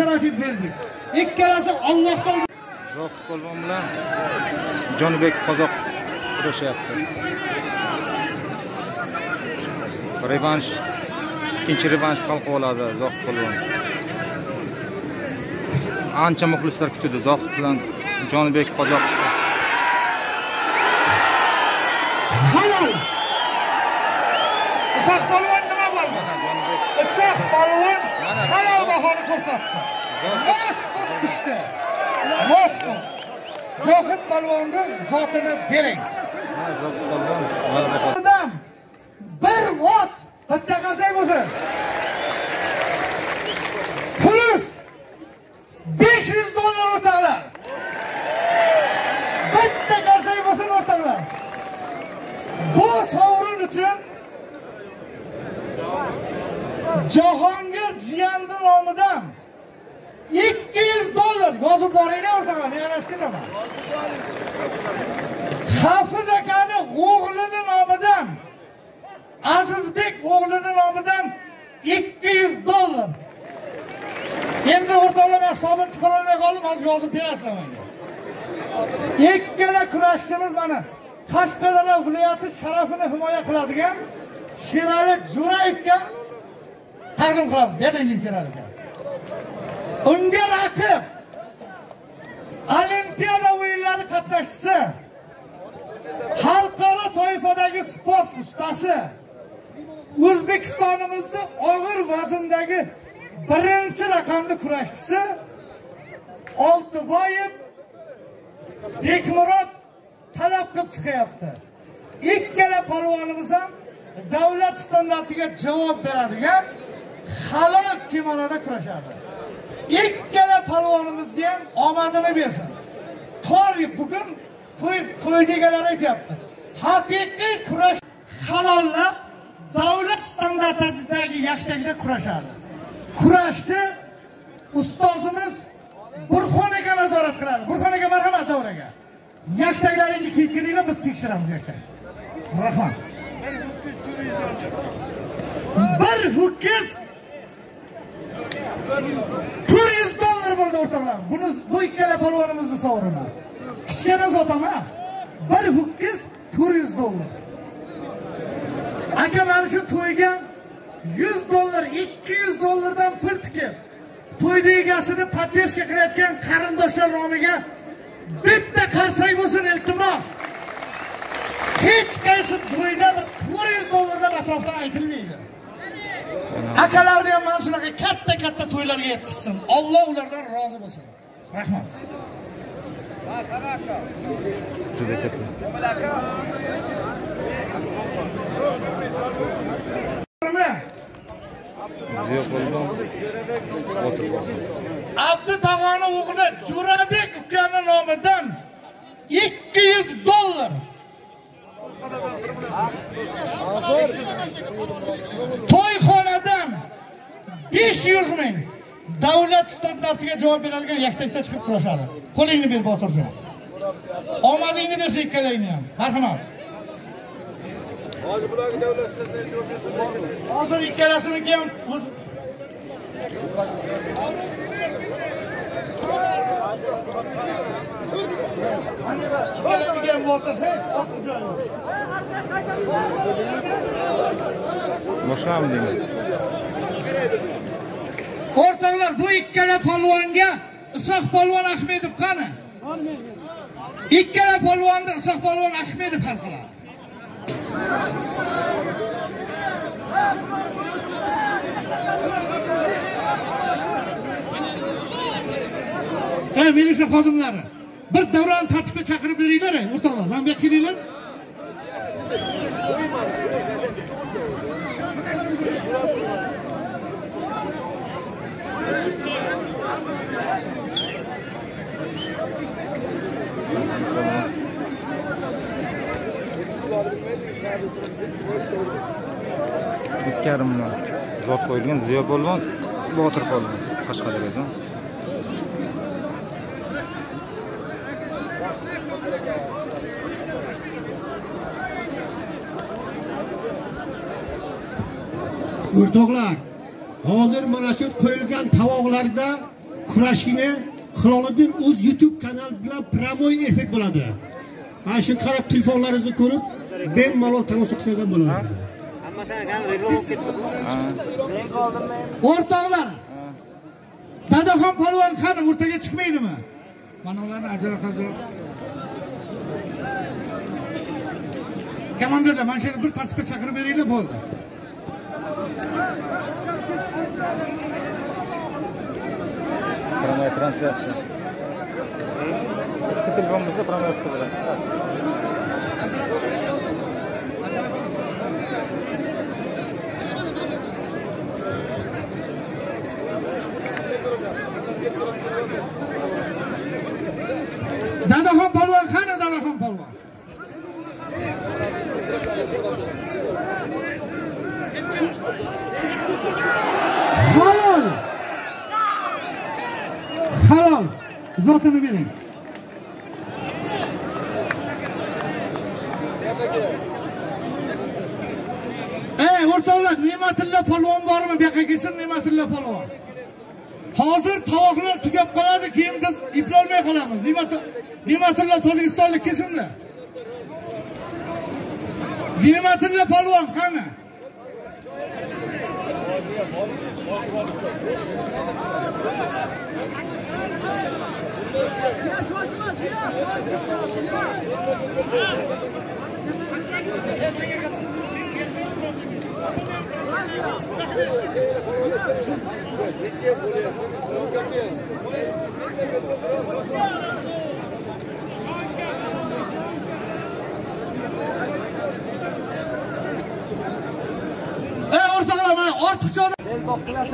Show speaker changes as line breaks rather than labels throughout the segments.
sharoit berdik ikkalasi ollohdan
zohid polvon bilan jonibek qozoq kurashyapti revansh ikkinchi revansh qilib oladi zohid polvon ancha muxlislar kutadi zohid bilan jonibek qozoq
halol bahoni ko'rsatdi mos bo'lib tushdi mos zohid polvonni zotini bering
zohid polvon g'alaba qozon-
odam bir ot bitta qilsak bo'lsin plyus besh yuz dollar o'rtoqlar bitta qilsak bo'lsin o'rtoqlar bu sovrin uchun jahongir jiyandi nomidan ikki yuz dollar yozib boringlar o'rtoqlar men adashib ketaman hafiz akani o'g'lini nomidan azizbek o'g'lini nomidan ikki yuz dollar endi o'rtoqlar man hisobini chiqarolmay qoldim hozir yozib berasizlar menga ikkala kurashchimiz mana qashqadaryo viloyati sharafini himoya qiladigan sherali jo'rayevga taqdim qilamiz bering sheraliga unga raqib olimpiada o'yinlari qatnashchisi xalqaro toifadagi sport ustasi o'zbekistonimizni og'ir vazndagi birinchi raqamli kurashchisi oltiboyev bekmurod talab qilib chiqyapti ikkala polvonimiz ham davlat standartiga javob beradigan halol kimonoda kurashadi ikkala polvonimizni ham omadini bersin tor bugun to'y to'ydagilar aytyapti haqiqiy kurash halollab davlat standartidagi yaktakda kurashadi kurashni ustozimiz burxon aka nazorat qiladi burxon aka marhamat davraga yaktaklaringni kiyib kelinglar biz tekshiramiz yaktakni rahmat bir ho'kiz to'rt yuz dollar bo'ldi o'rtoqlar buni bu ikkala polvonimizni sovrini kichkina zot emas bir ho'kiz to'rt yuz dollar aka mana shu to'yga yuz dollar ikki yuz dollardan pul tikib to'yni egasini поддержка qilayotgan qarindoshlar nomiga bitta qarsak bo'lsin iltimos. Hech qaysi to'yda bir to'rt yuz dollardan atrofdan aytilmaydi. Akalarni ham mana shunaqa katta katta to'ylarga yetkazsin. Olloh ulardan rozi bo'lsin. Rahmat.
Juda katta.
Abdu tog'oni o'g'li jo'rabek ukani nomidan ikki yuz dollar to'yxonadan besh yuz ming davlat standartiga javob beradigan yaktakda chiqib kurashadi. Qo'lingni ber botirjon omadingni bersa ikkalangni ham. Marhamat. Hozir ikkalasiniki ham ham botir hech ortiq joyi yo'q o'rtoqlar bu ikkala polvonga isoq polvon ahmedov qani? Ikkala polvonni isoq polvon ahmedov hal qiladi ey militsiya xodimlari bir davrani tartibga chaqirib beringlar ey o'rtoqlar. Mana bu yoqqa kelinglar.
Ikki yarimdan zot qo'yilgan ziyo polvon botir polvon qashqadaryodan.
O'rtoqlar hozir mana shu qo'yilgan tovoqlarda kurashini hiloliddin o'z youtube kanali bilan promoy effekt bo'ladi. Ana shu qarab telefonlaringizni ko'rib bemalol tomosha qilsangiz ham bo'laveradi.
O'rtoqlar dadaxon polvon qani o'rtaga chiqmaydimi? Mana ularni ajrat ajrat komandirlar mana shu yerda bir tartibga chaqirib beringlar bo'ldi.
Прямая трансляция. Eski telefonimizda promosiya qilsa bo'ladi.
ajrat ajrat dadaxon polvon qani dadaxon polvon halol halol zotini bering ey o'rtoqlar ne'matilla polvon bormi bu yoqqa kelsin ne'matilla polvon hozir tovoqlar tugab qoladi keyin biz qanday qilamiz dimatulla tojikistonlik kelsinda dimatulla polvon qani? ولا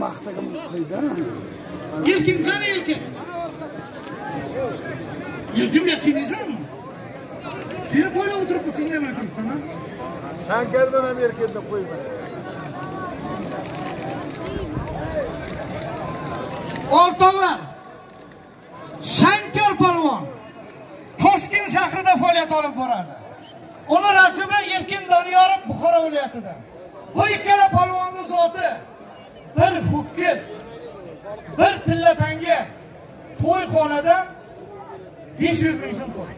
polvon erkin qani erkin? Erkin kelmaysanmi sen boyla o'tiribmisan nima turibsan ha?
Sen geldin Amerika'da koyma.
o'rtoqlar shankar polvon toshkent shahrida faoliyat olib boradi. Uni raqibi erkin doniyorov buxoro viloyatidan bu ikkala polvonni zoti bir ho'kiz bir tilla tanga to'yxonadan besh yuz ming so'm qo'y.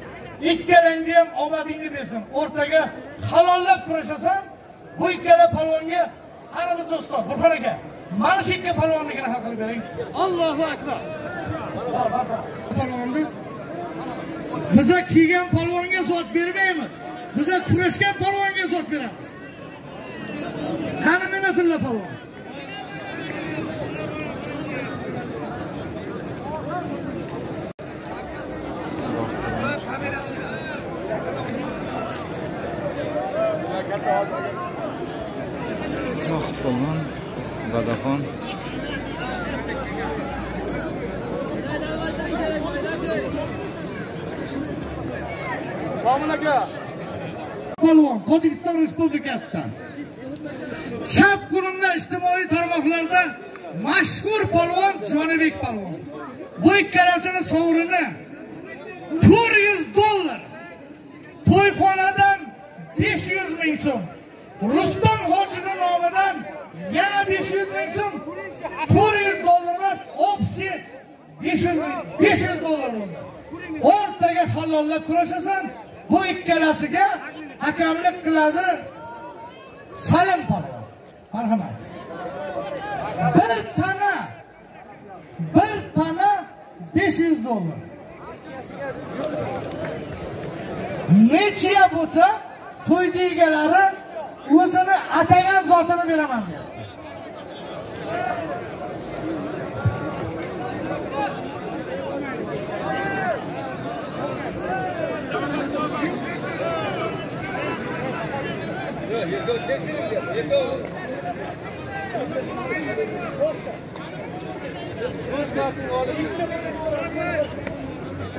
Ikkalangni ham omadingni bersin. O'rtaga halollab kurashasan bu ikkala polvonga qani bizni ustoz burxon aka mana shu ikki polvonnikini hal qilib bering. Allohu akbar. Biza kiygan polvonga zot bermaymiz. Biza kurashgan polvonga zot beramiz. Qani ne'matilla polvon
Zohid polvon, Dadaxon.
Komil aka.
polvon tojikiston respublikasidan chap qo'limda ijtimoiy tarmoqlarda mashhur polvon jonibek polvon bu ikkalasini sovrini to'rt yuz dollar to'yxonada besh yuz ming so'm rustam hojini nomidan yana besh yuz ming so'm to'rt yuz dollar emas общий besh yuz ming besh yuz dollar bo'ldi o'rtaga halollab kurashasan bu ikkalasiga hakamlik qiladi salim polvon marhamat bir tana bir tana besh yuz dollar nechiya bo'lsa to'yni egalari o'zini atagan zotini beraman deyapti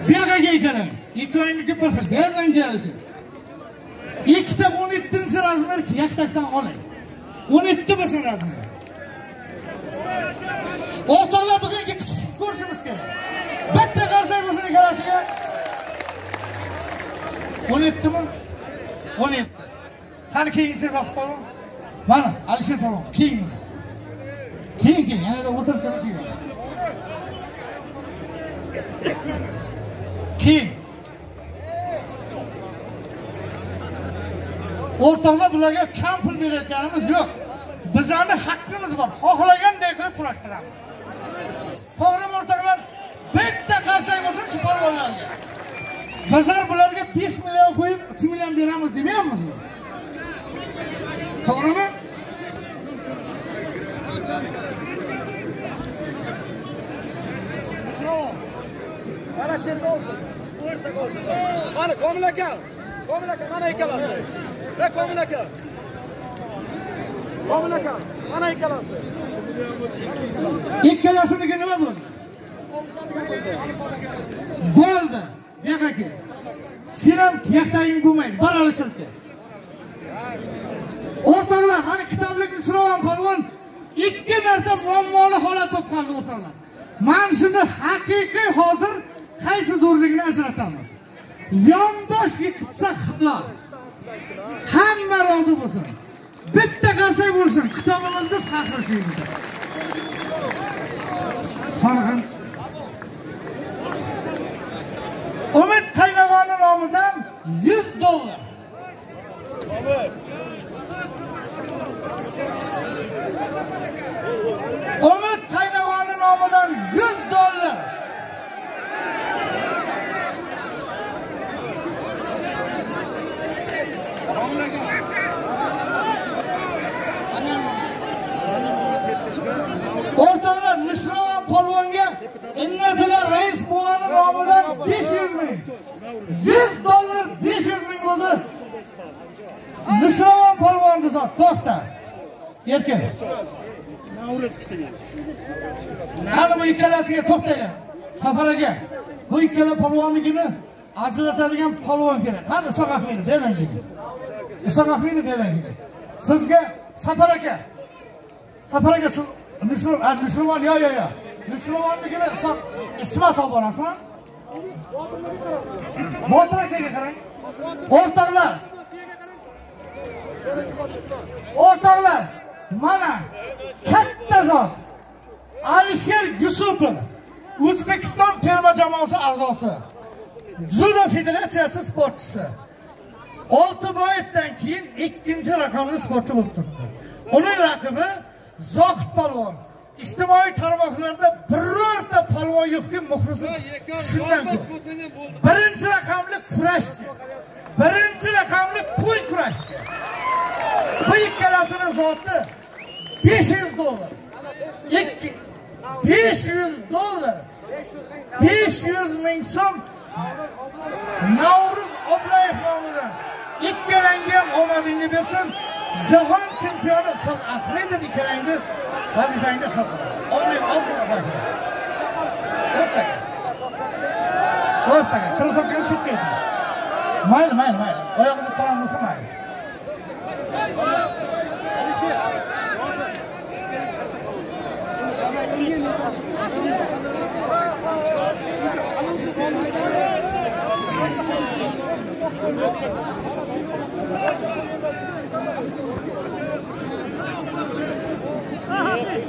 bu yoqqa kelinglar. Ikkovingizga bir xil. Bu yoqdan kelasiz ikkita o'n yettinchi razmer yaktakdan oling o'n yetti bo'lsin razmer o'rtoqlar bugun ikki kishi ko'rishimiz kerak. Bitta qarsak bo'lsin ikkalasiga o'n yettimi o'n yetti qani keyingisi topib qoling mana alisher polvon keyin keyin keyin yanada o'tirib turib keyin o'rtoqlar bularga kam pul berayotganimiz yo'q bizani haqqimiz bor xohlaganday qilib kurashtiramiz to'g'rimi o'rtoqlar bitta qarsak bo'lsin shu polvonlarga bizlar bularga besh million qo'yib uch million beramiz demayapmiz to'g'rimi
Mana sherga olsin. O'rtaga olsin. Qani Komil aka. Komil aka mana ikkalasi. Va Komil aka. Komil aka mana ikkalasi.
ikkalasiniki nima bo'ldi bo'ldi yoqqa kel sen ham yaqdaging bo'lmaydi bor alishtiribdi o'rtoqlar mana kitoblikni isrovan polvon ikki marta muammoli holat bo'lib qoldi o'rtoqlar mana shuni haqiqiy hozir qaysi zo'rligini ajratamiz yonbosh yiqitsa halol hamma rozi bo'lsin. Bitta qarsak bo'lsin. Kitobimizni faxri suyimiz Umid qaynog'oni nomidan 100 dollar. Umid qaynog'oni nomidan 100 dollar. O'rtoqlar Mishrova Innatilla rais buvani nomidan 500 ming 100 dollar 500 ming bo'ldi. Mishrova polvonni zot to'xta. Erkin. Hali bu ikkalasiga to'xtaylar. Safar aka, bu ikkala polvonnikini ajratadigan polvon kerak. Qani Isoq Ahmedov berang dedi. Isoq Ahmedov berang dedi. Sizga Safar aka. Safar aka siz Müslüman, yo, yo, yo. Musulmonligini hisob, ismat olib borasan. Botir akaga qarang. O'rtoqlar. O'rtoqlar, mana katta zot. Alisher Yusupov, O'zbekiston terma jamoasi a'zosi. Judo federatsiyasi sportchisi. Oltiboyevdan keyin ikkinchi raqamli sportchi bo'lib turibdi. Uning raqibi Zohid polvon. Ijtimoiy tarmoqlarda birorta polvon yo'qki, muxlisim shundan ko'p. Birinchi raqamli kurashchi. Birinchi raqamli to'y kurashchi. Bu ikkalasini zoti 500 dollar. Ikki 500 dollar. 500 ming so'm Navruz Oblayev nomidan ikkalangga ham omadingni bersin. Jahon chempioni Isoq Ahmedov ikkalangni vazifangni hal qiladi. Omin, omin. O'rtaga. O'rtaga. Krasovkani chetga ayting. Mayli, mayli, mayli. Oyog'ida talam bo'lsa mayli. Thank you.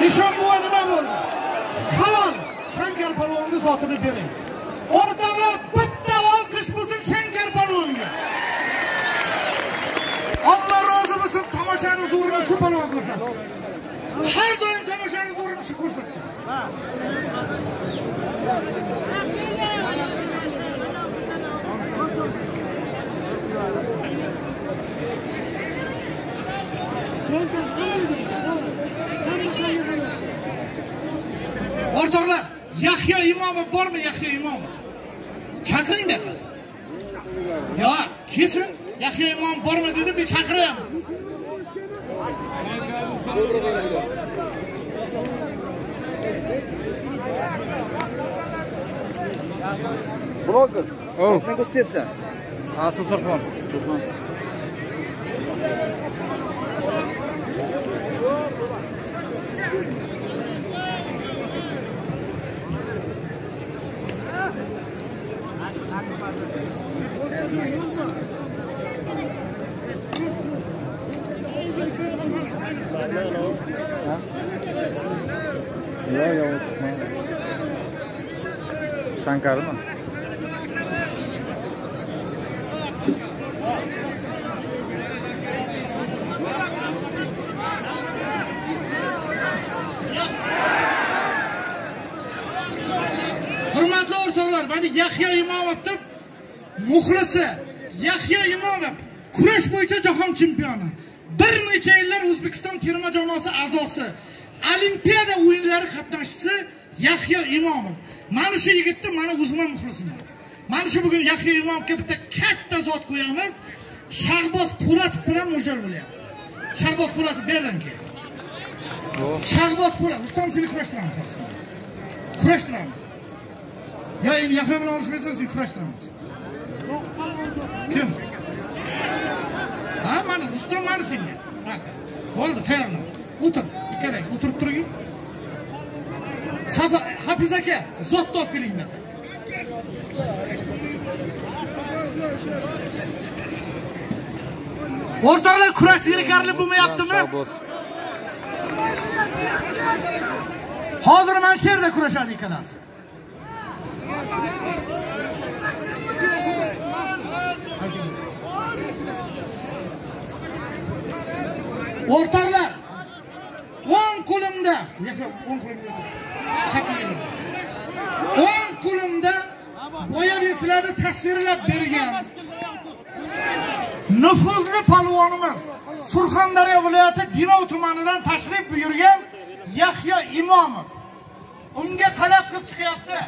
Nishon buva nima bo'ldi? Halol Shankar palvonni sotib bering. O'rtoqlar bitta olqish bo'lsin Shankar palvonga. Alloh rozi bo'lsin tomoshani zo'rini shu palvon ko'rsatdi. har doim tomoshani urinishni ko'rsatdi. O'rtoqlar yahyo imomov bormi yahyo imomov chaqiring buyoqqa yo kelsin yahyo imom bormi dedi men chaqiryapman
Bloger.
Oh.
Qanaqa ko'rsatyapsan?
Asıl Surxon. Ya ya uçma. Şankarı mı?
hurmatli o'rtoqlar mana yahyo imomovni muxlisi yahyo imomov kurash bo'yicha jahon chempioni. Bir necha yillar o'zbekiston terma jamoasi a'zosi olimpiada o'yinlari qatnashchisi yahyo imomov. Mana shu yigitni mani o'zim muxlisman mana shu bugun yahyo imomovga bitta katta zot qo'yamiz. Shahboz po'latov bilan mo'ljal bo'lyapti. Shahboz po'latov berdan keyin. Shahboz po'latov rustam seni kurashtiramiz. Kurashtiramiz. Yo endi yahyo bilan olishmaysan seni kurashtiramiz. Kim ha mana rustam mani senga bo'ldi tayyorlan o'tir ikkalang o'tirib turing Safa, hafiz aka zotni olib keling bu yoqqa. o'rtoqlar kurash zerikarli bo'lmayaptimi hozir mana shu yerda kurashadi ikkalasi o'rtoqlar o'ng qo'limda o'ng qo'limda o'tir. chap qo'limda. o'ng qo'limda boyabeslarni tasvirlab bergan nufuzli palvonimiz surxondaryo viloyati dinov tumanidan tashrif buyurgan yahyo imomov unga talab qilib chiqyapti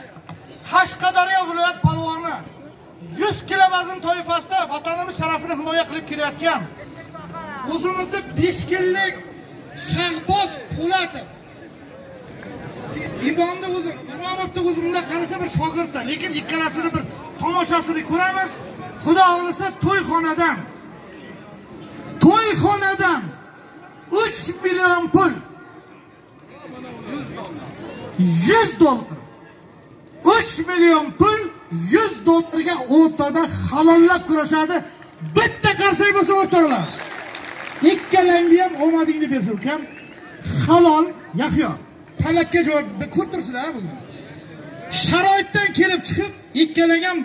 qashqadaryo viloyat palvoni 100 kilo vazn toifasida vatanimiz sharafini himoya qilib kelayotgan o'zimizni beshkillik shahboz po'latov. Imomni o'zi imomovni o'zi bunday qarasa bir shogirdda lekin ikkalasini bir tomoshasini ko'ramiz. Xudo xohlasa to'yxonadan to'yxonadan 3 million pul. 100 dollar. 3 million pul 100 dollarga o'rtada halollab kurashadi bitta qarsak bo'lsa o'rtoqlar. Ikkalangni ham omadingni bersin. Ukam halol yahyo talabga javob ko'rib turibsizlar buni. Sharoitdan kelib chiqib ikkalang ham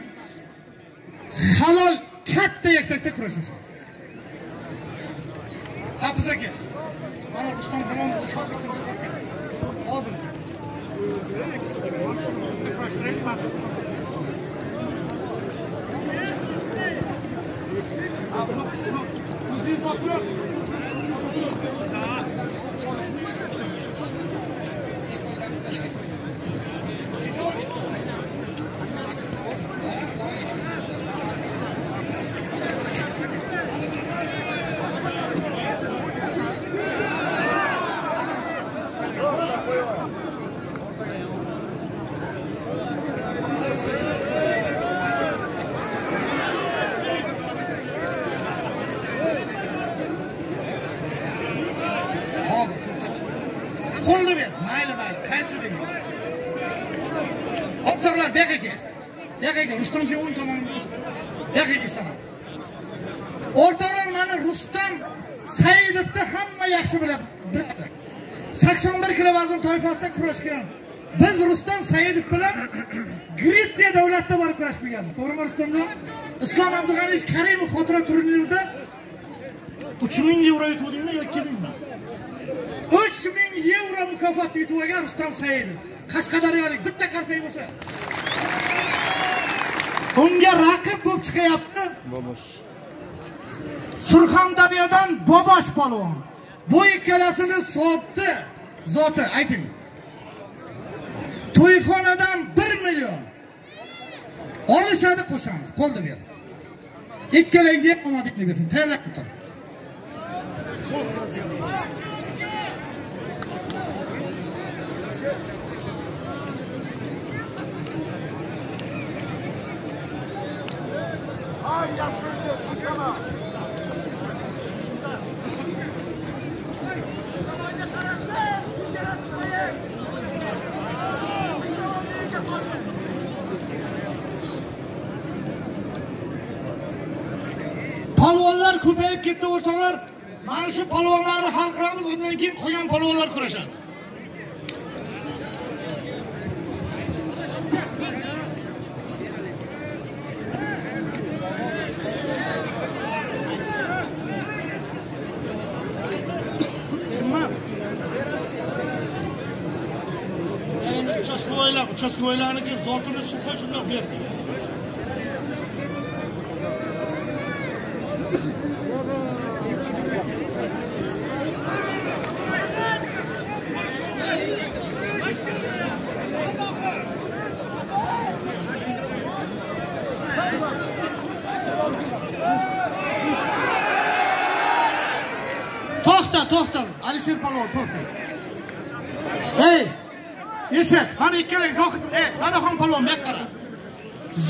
halol katta yaktakda kurashasiz hafiz aka mana rustam kalomimizni shogirdimiz bor hozir. Thank you. Assis, a próxima. Sakson bir kilo vazn toifasida kurashgan. Biz rustam saidov bilan gretsiya davlatida borib kurashib kelganmiz to'g'rimi rustamjon? Islom abdug'aniyevich karimov xotira turnirida uch ming yevro yutdingmi yo ikki mingmi uch ming mukofotni yutib olgan rustam saidov. Qashqadaryolik bitta qarsak bo'lsa. Unga raqib bo'lib chiqyapti.
Bobosh.
Surxondaryodan bobosh polvon bu ikkalasini sotdi zoti ayting. To'yxonadan bir million. Olishadi qo'shamiz qo'lda ber ikkalangga ham omadingni bersin tayyorlanib tur polvonlar ko'payib ketdi o'rtoqlar. Mana shu polvonlarni hal qilamiz undan keyin qolgan polvonlar kurashadi. Endi uchastkovoylar uchastkovoylarniki zotini suxoy shundoq berdi to'xta to'xta alisher polvon to'xta ey eshit mana ikkala zohid e, dadaxon polvon bu yoqqa qara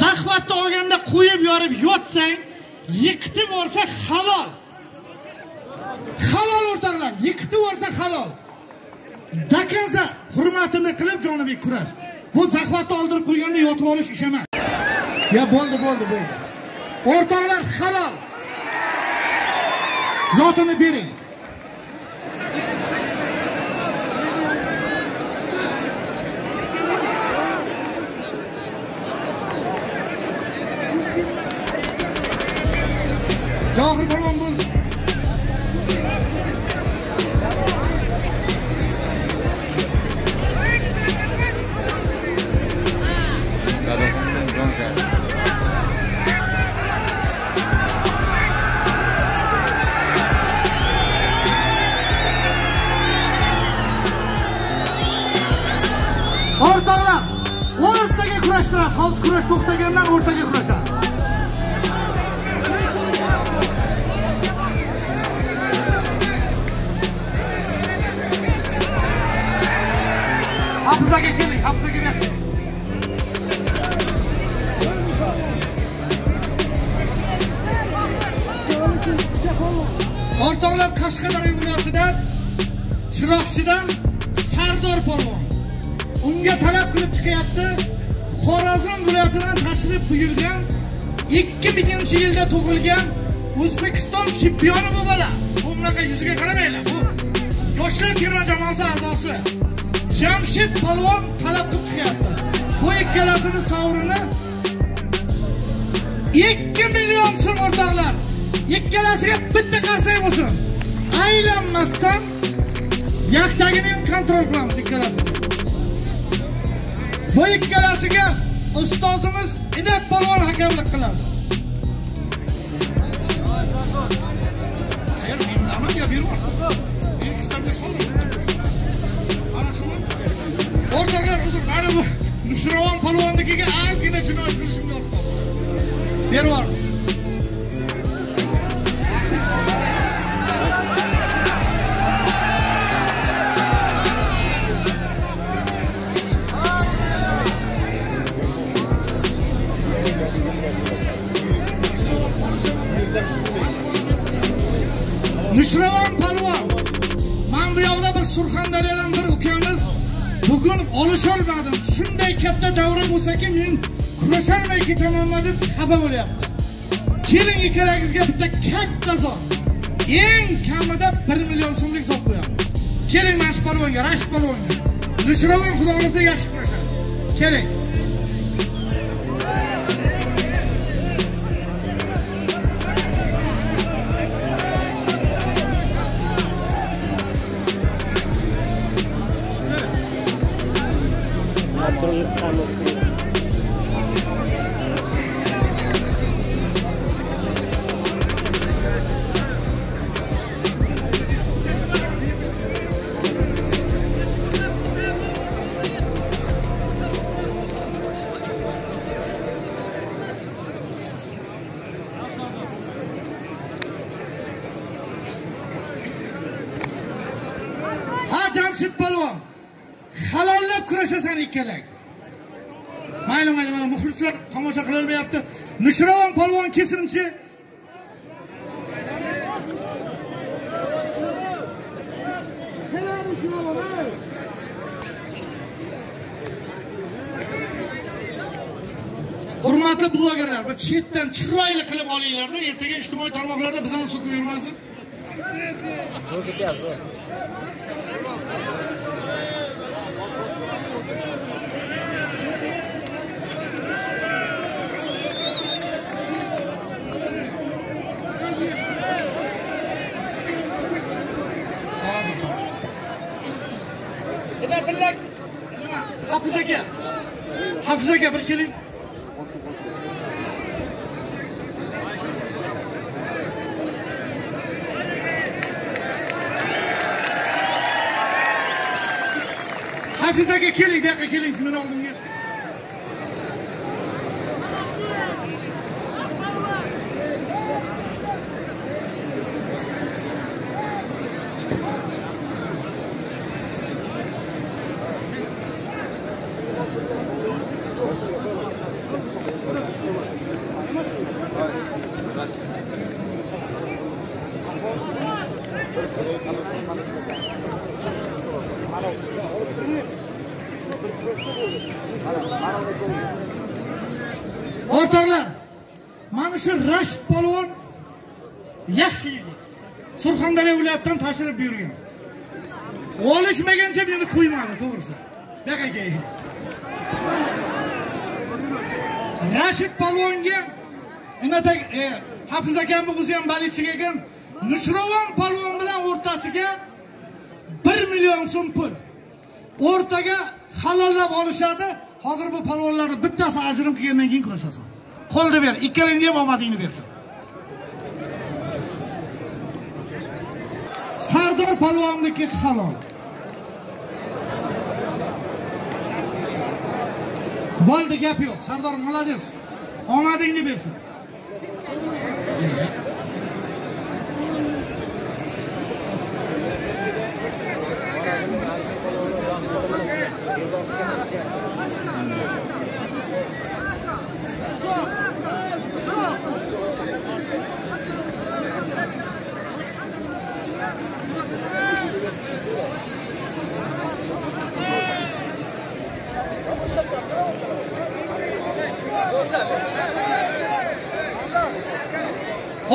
zahvatni olganda qo'yib yorib yotsang yiqitib yuborsa halol. Halol o'rtoqlar yiqitib yuborsa halol. Dakansa hurmatini qilib jonibek kurash. Bu zahvatni oldirib qo'yganda yotib olish ish emas. Ya bo'ldi bo'ldi bo'ldi. O'rtoqlar halol. Zotini bering. Johir polvon bo'ldi.
dadaxondan jon kar
O'rtoqlar, o'rtaga kurashtiradi. Hozir kurash to'xtagandan o'rtaga. Talab xorazm viloyatidan tashrif buyurgan 2000 yilda tug'ilgan o'zbekiston chempioni bu bola. Bu bunaqa yuziga qaramanglar bu yoshlar terma jamoasi a'zosi jamshid polvon talab qilib chiqyapti bu ikkalasini sovrini 2 million so'm o'rtoqlar. Ikkalasiga bitta qarsak bo'lsin. Aylanmasdan yakdagini ham kontrol qilamiz ikkalasini. Bu ikkalasiga ustozimiz inat polvon hakamlik qiladi Hayır, benim damat ya bir var. Benim istemde kalmadı. Ana, O'rtoqlar mana bu Nusravon polvonnikiga ozgina jinoyat qilishimga oz qoldi. Berib Surxondaryodan bir ukamiz bugun olisholmadim. Shunday katta davra bo'lsa-ki, men kurasholmay ketamanmi deb xafa bo'lyapti. Keling ikkalangizga bitta katta zot. Eng kamida 1 million so'mlik zot qo'yamiz. Keling mana shu polvonga, Rashid polvonga. nushravon xudo xohlasa yaxshi kurashadi. Keling. Qilib kurashasan ikkalang mayli mayli mana muxlislar tomosha qilolmayapti. Nushravon polvon kesimchi. Hurmatli blogerlar bir chetdan chiroyli qilib olinglarda ertaga ijtimoiy tarmoqlarda bizani so'kib yurmasin. Tillak. Hafiz aka. Hafiz aka bir keling. Hafiz aka keling, bu yoqqa keling, siz meni oldimga. O'rtoqlar, mana shu Rashid polvon yaxshi yigit. Surxondaryo olib yurgan Olishmagancha meni qo'ymadi, to'g'risi. E, bu yoqqa keling. Rashid polvonga inatak Hafiz akamni o'zi ham baliqchiga ekan. Nushravon polvon bilan o'rtasiga 1 million so'm pul. O'rtaga halollab olishadi. Hozir bu polvonlarni bittasi ajrim qilgandan keyin kurashasan. qo'lni ber, ikkalangni ham omadingni bersin. Sardor polvonniki halol. Bo'ldi gap yo'q. Sardor молодец. Omadingni bersin.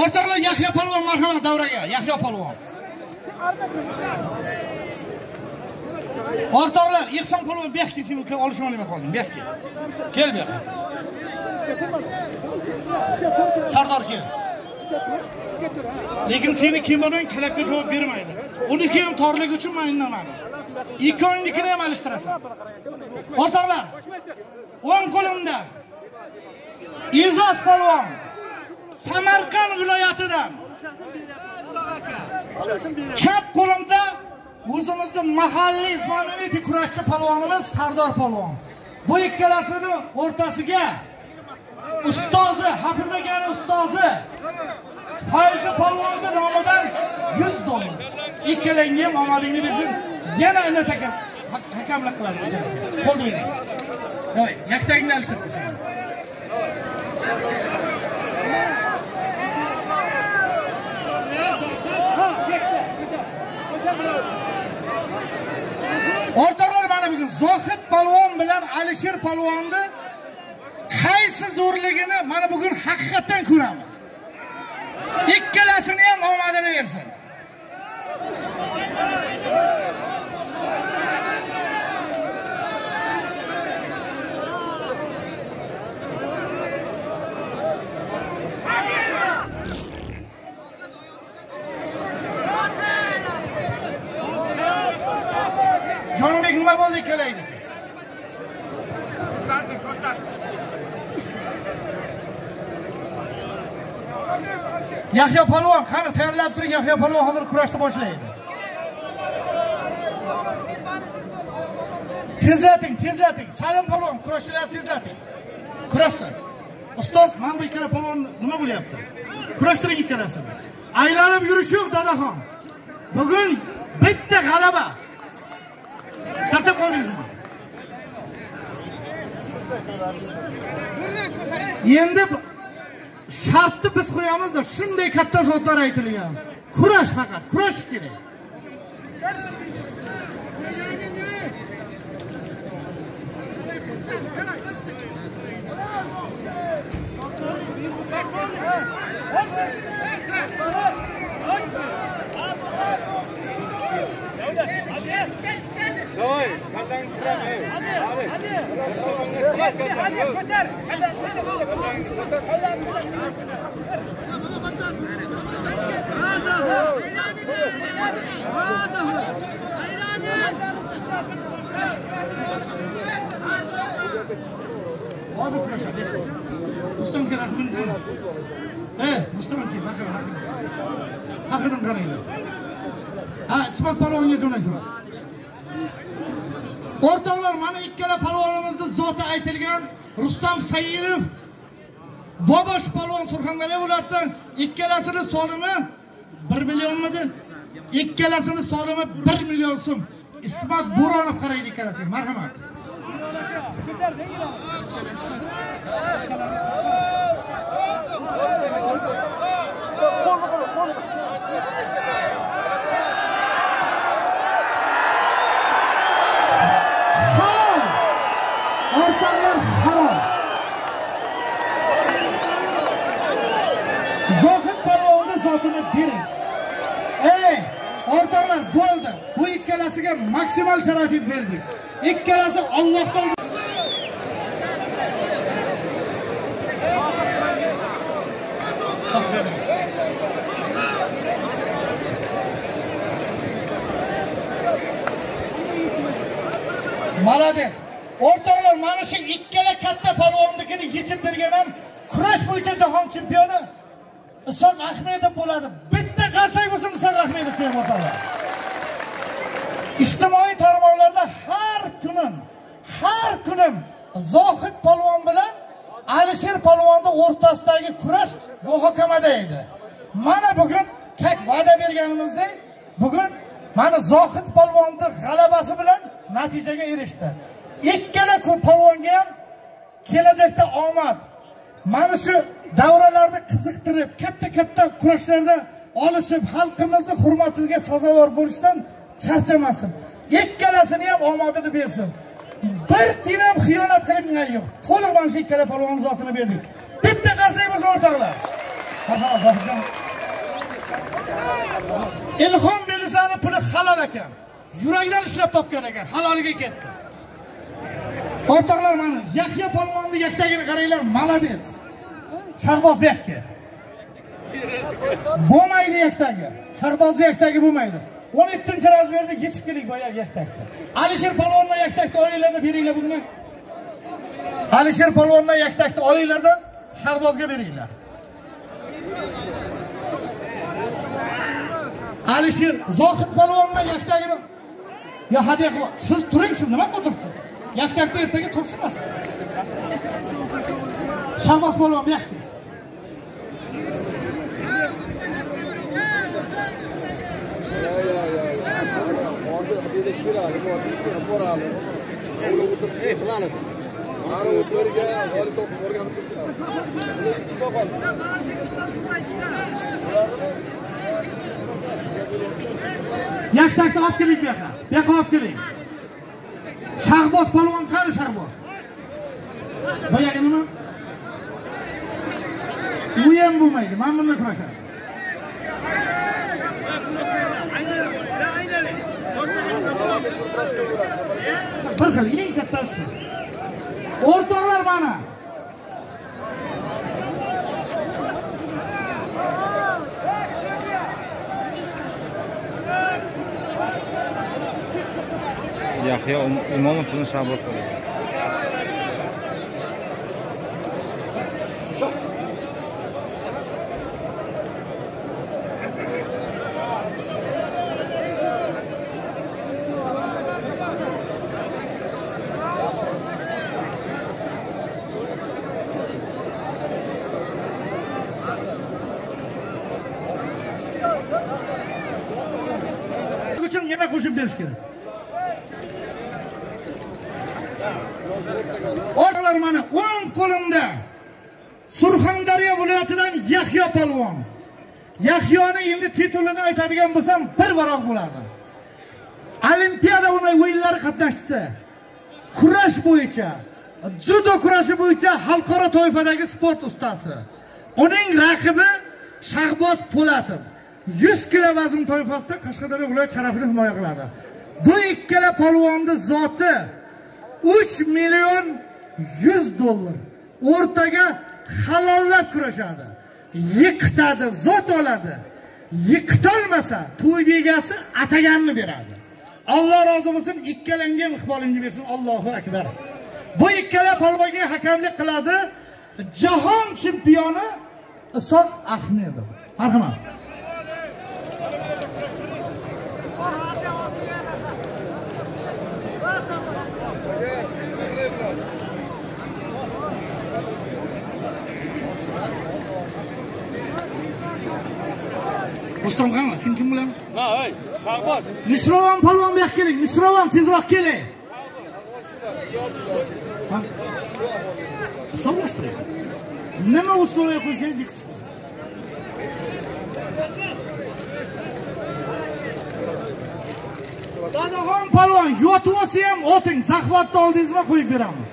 O'rtoqlar Yahyo polvon marhamat davraga. Yahyo polvon. O'rtoqlar, Ehson polvon bu yoqqa kelsin, uka olishib olmay qoldim. Bu yoqqa. Kel bu yoqqa. Sardor kel. Lekin seni kimonoing talabga javob bermaydi. Uniki ham torligi uchun men indamadim. Ikkovingnikini ham alishtirasan. O'rtoqlar, o'ng qo'limda Izoz polvon Samarqand viloyatidan chap qo'limda o'zimizning mahalliy zamonaviy kurashchi polvonimiz Sardor polvon. Bu ikkalasini o'rtasiga ustozi, Hafiz akani ustozi Fayzi polvonni nomidan 100 dollar. Ikkalangni ham omadingni bersin. Yana ana aka hakamlik qiladi. Qo'lda bering. Davay, yaktagingni alishib O'rtoqlar mana bugun Zohid polvon bilan Alisher polvonni qaysi zo'rligini mana bugun haqiqatdan ko'ramiz. Ikkalasini ham omadini bersin. nima bo'ldi ikkalangniki yahyo polvon qani tayyorlab turing yahyo polvon hozir kurashni boshlaydi. Tezlating tezlating. Salim polvon kurashchilar tezlating. Kurashsin. Ustoz mana bu ikkala polvon nima bo'lyapti? Kurashtiring ikkalasini. Aylanib yurish yo'q dadaxon. Bugun bitta g'alaba. Charchab qoldingizmi? Endi shartni biz qo'yamizda shunday katta zotlar aytilgan. Kurash faqat, kurash kerak. Hozir kurashadi. Rustam aka rahmin qani? Eh, Rustam aka, bakın rahmin. Haqidan qaranglar. Ha, Ismat palvonga jo'naysan. O'rtoqlar, mana ikkala palvonimizni zoti aytilgan Rustam saidov Bobosh palvon Surxondaryo viloyatidan ikkalasini solimi 1 millionmidi? Ikkalasini solimi 1 million so'm. Ismat Bo'ronov qaraydi ikkalasiga. Marhamat. Zotini bering. Ey, o'rtoqlar bo'ldi. Bu ikkalasiga maksimal sharoit berdik. Ikkalasi Allohdan Malades. O'rtoqlar, mana shu ikkala katta palvonnikini yechib bergan ham kurash bo'yicha jahon chempioni Isoq Ahmedov bo'ladi. Bitta qarsak bo'lsin Isoq Ahmedov deb o'rtoqlar. Ijtimoiy tarmoqlarda har kunim, har kunim Zohid polvon bilan Alisher polvonni o'rtasidagi kurash muhokamada edi. Mana bugun kak va'da berganimizdek, bugun mana Zohid polvonni g'alabasi bilan natijaga erishdi. Ikkala polvonga ham kelajakda omad. Mana shu davralarni qiziqtirib, katta-katta kurashlarda olishib, xalqimizni hurmatiga sazovor bo'lishdan charchamasin. Ikkalasini ham omadini bersin. Bir tiyin ham xiyonat qilingan yo'q. To'liq mana shu ikkala polvon zotini berdik. Bitta qarsak bo'lsa o'rtoqlar. Marhamat, Ilhom Belisani puli halol ekan. Yurakdan ishlab topgan ekan, haloliga ketdi. O'rtoqlar mana yahya polvonni yaktagini qaranglar, молодец. Shahboz Bekka. Bo'lmaydi yaktagi. Shahboz yaktagi bo'lmaydi. 17 razmerda yechib keling boyagi yaktakda. Alisher polvonni yaktakda olinglarda beringlar bunga. Alisher polvonni yaktakda olinglarda sharbozga beringlar. Alisher Zohid polvonni yaktagini Ya hadi siz turing siz nima qildirsiz? Yaktakda ertaga turishmas. Shahboz polvon bu
Hozir bir shirali boradi. Uni o'tirib, ey, qilani. Mani o'tirga, hali topib o'rganib turibdi.
Yaktakni olib keling bu yoqqa. Bu yoqqa olib keling. Shahboz polvon qani Shahboz? Boyagi nima? U ham bo'lmaydi. mana bundan kurashadi. Bir xil eng kattasi. O'rtoqlar mana.
Yahyo Imomov bilan Shahboz qiladi.
qo'shib berish kerak orqalar mana o'ng qo'limda surxondaryo viloyatidan yahyo polvon yahyoni endi qilgan bo'lsam bir varoq bo'ladi olimpiada o'yinlari qatnashchisi kurash bo'yicha judo kurashi bo'yicha xalqaro toifadagi sport ustasi uning raqibi shahboz po'latov. 100 kilo vazn toifasida qashqadaryo viloyat sharafini himoya qiladi. Bu ikkala polvonni zoti 3 million 100 dollar. O'rtaga halollab kurashadi. Yiqitadi zot oladi. Yiqitolmasa to'yni egasi ataganini beradi. Alloh rozi bo'lsin ikkalangga ham iqbolingni bersin. Allohu akbar. Bu ikkala polvonga hakamlik qiladi. Jahon chempioni isoq ahmedov. Marhamat. Rustam qani sen kim bilan
Ha, hey, Shahboz.
Nishrovan polvon bu yoqqa keling. Nishrovan tezroq keling. Hisoblashtiring. Nima условия qo'ysangiz yiqib chiqadi. Dadaxon polvon yotib olsa ham oting, zahvatni oldingizmi qo'yib beramiz.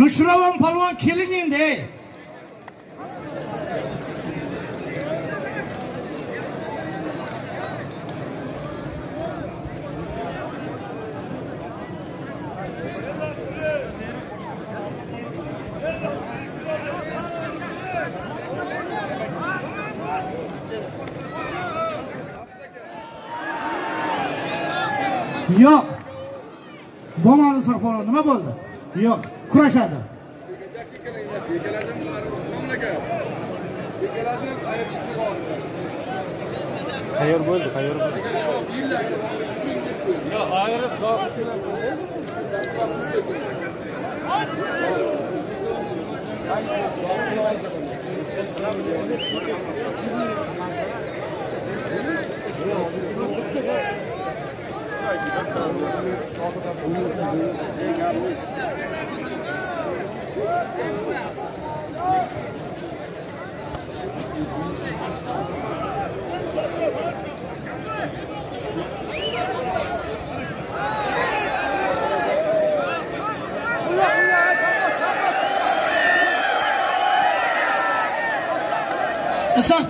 Nushravan polvon keling endi. Yo'q. Bo'lmadi saqpolon, nima bo'ldi? Yo'q, kurashadi.
tayyor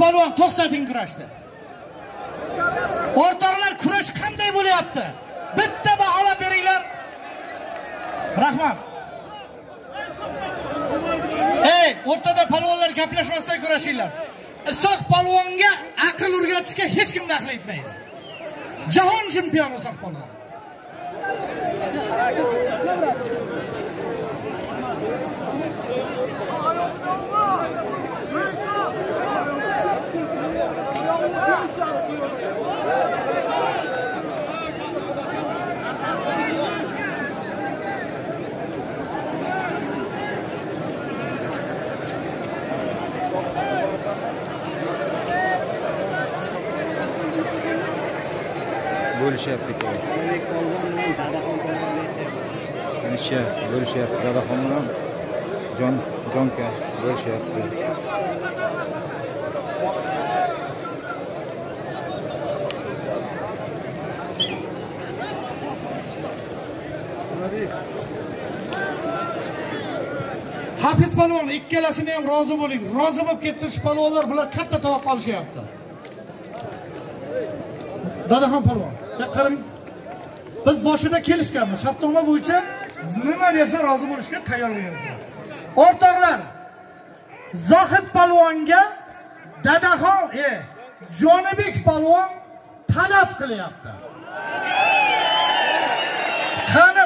polvon to'xtating kurashni. O'rtoqlar kurash qanday bo'lyapti? Bitta baholab beringlar. Rahmat. Ey, o'rtada polvonlar gaplashmasdan kurashinglar. Isoq polvonga aql o'rgatishga hech kim daxl etmaydi. Jahon chempioni Isoq polvon.
Bo'lishyapti ikkovi necha bo'lishyapti dadaxon bilan jon jonka bo'lishyapti
Hafiz polvon ikkalasini ham rozi bo'ling. Rozi bo'lib ketsin shu polvonlar bular katta tovoq olishyapti. Dadaxon polvon, qarim biz boshida kelishganmiz. Shartnoma bo'yicha nima bersa rozi bo'lishga tayyor bo'lyapmiz. O'rtoqlar, Zohid polvonga Dadaxon, e, Jonibek polvon talab qilyapti. Qani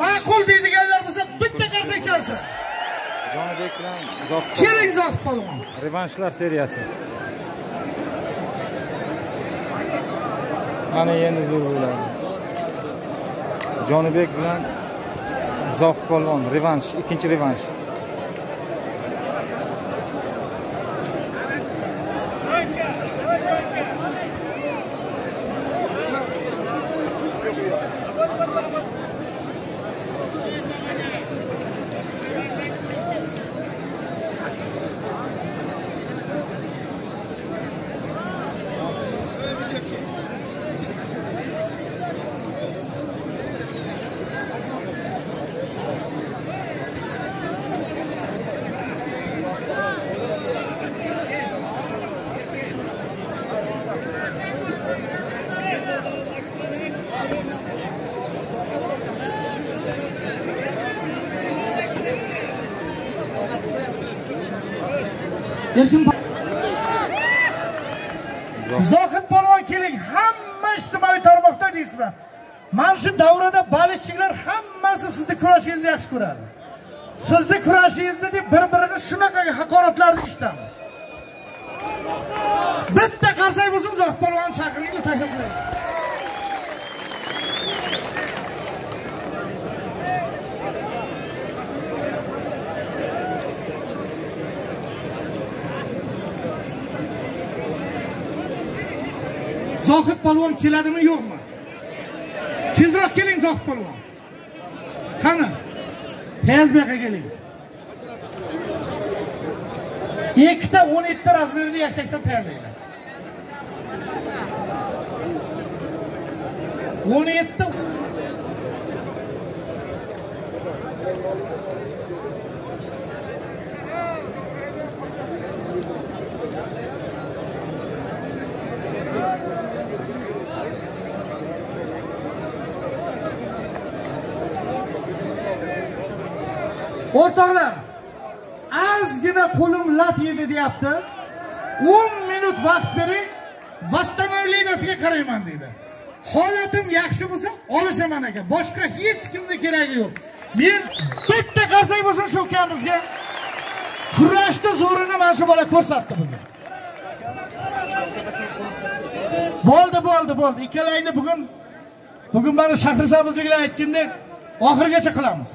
ma'qul deydiganlar bo'lsa bitta qarsak chalsin.
jonibek bilan
Keling Zohid polvon.
revanshlar seriyasi mana endi zo'r bo'ladi. Jonibek bilan zohid polvon revansh ikkinchi revansh
erkin zohid polvon keling hamma ijtimoiy tarmoqda deysizmi mana shu davrada baliqchilar hammasi sizni kurashingizni yaxshi ko'radi sizni kurashingizni deb bir birini shunaqa haqoratlarni eshitamiz bitta qarsak bo'lsin zohid polvonni chaqiringlar taklif qilaylik zohid polvon keladimi yo'qmi tezroq keling zohid polvon qani tez bu yoqqa keling ikkita o'n yetti razmerli yaktakdan tayyorlanglar o'n yetti o'rtoqlar ozgina qo'lim lat yedi deyapti o'n minut vaqt bering восстановленияsiga qarayman deydi. Holatim yaxshi bo'lsa olishaman aka. Boshqa hech kimni keragi yo'q. Men bitta qarsak bo'lsin shu ukamizga kurashni zo'rini mana shu bola ko'rsatdi bugun bo'ldi bo'ldi bo'ldi. Ikkalangni bugun bugun mana shahrisabzliklar aytgandek oxirigacha qilamiz.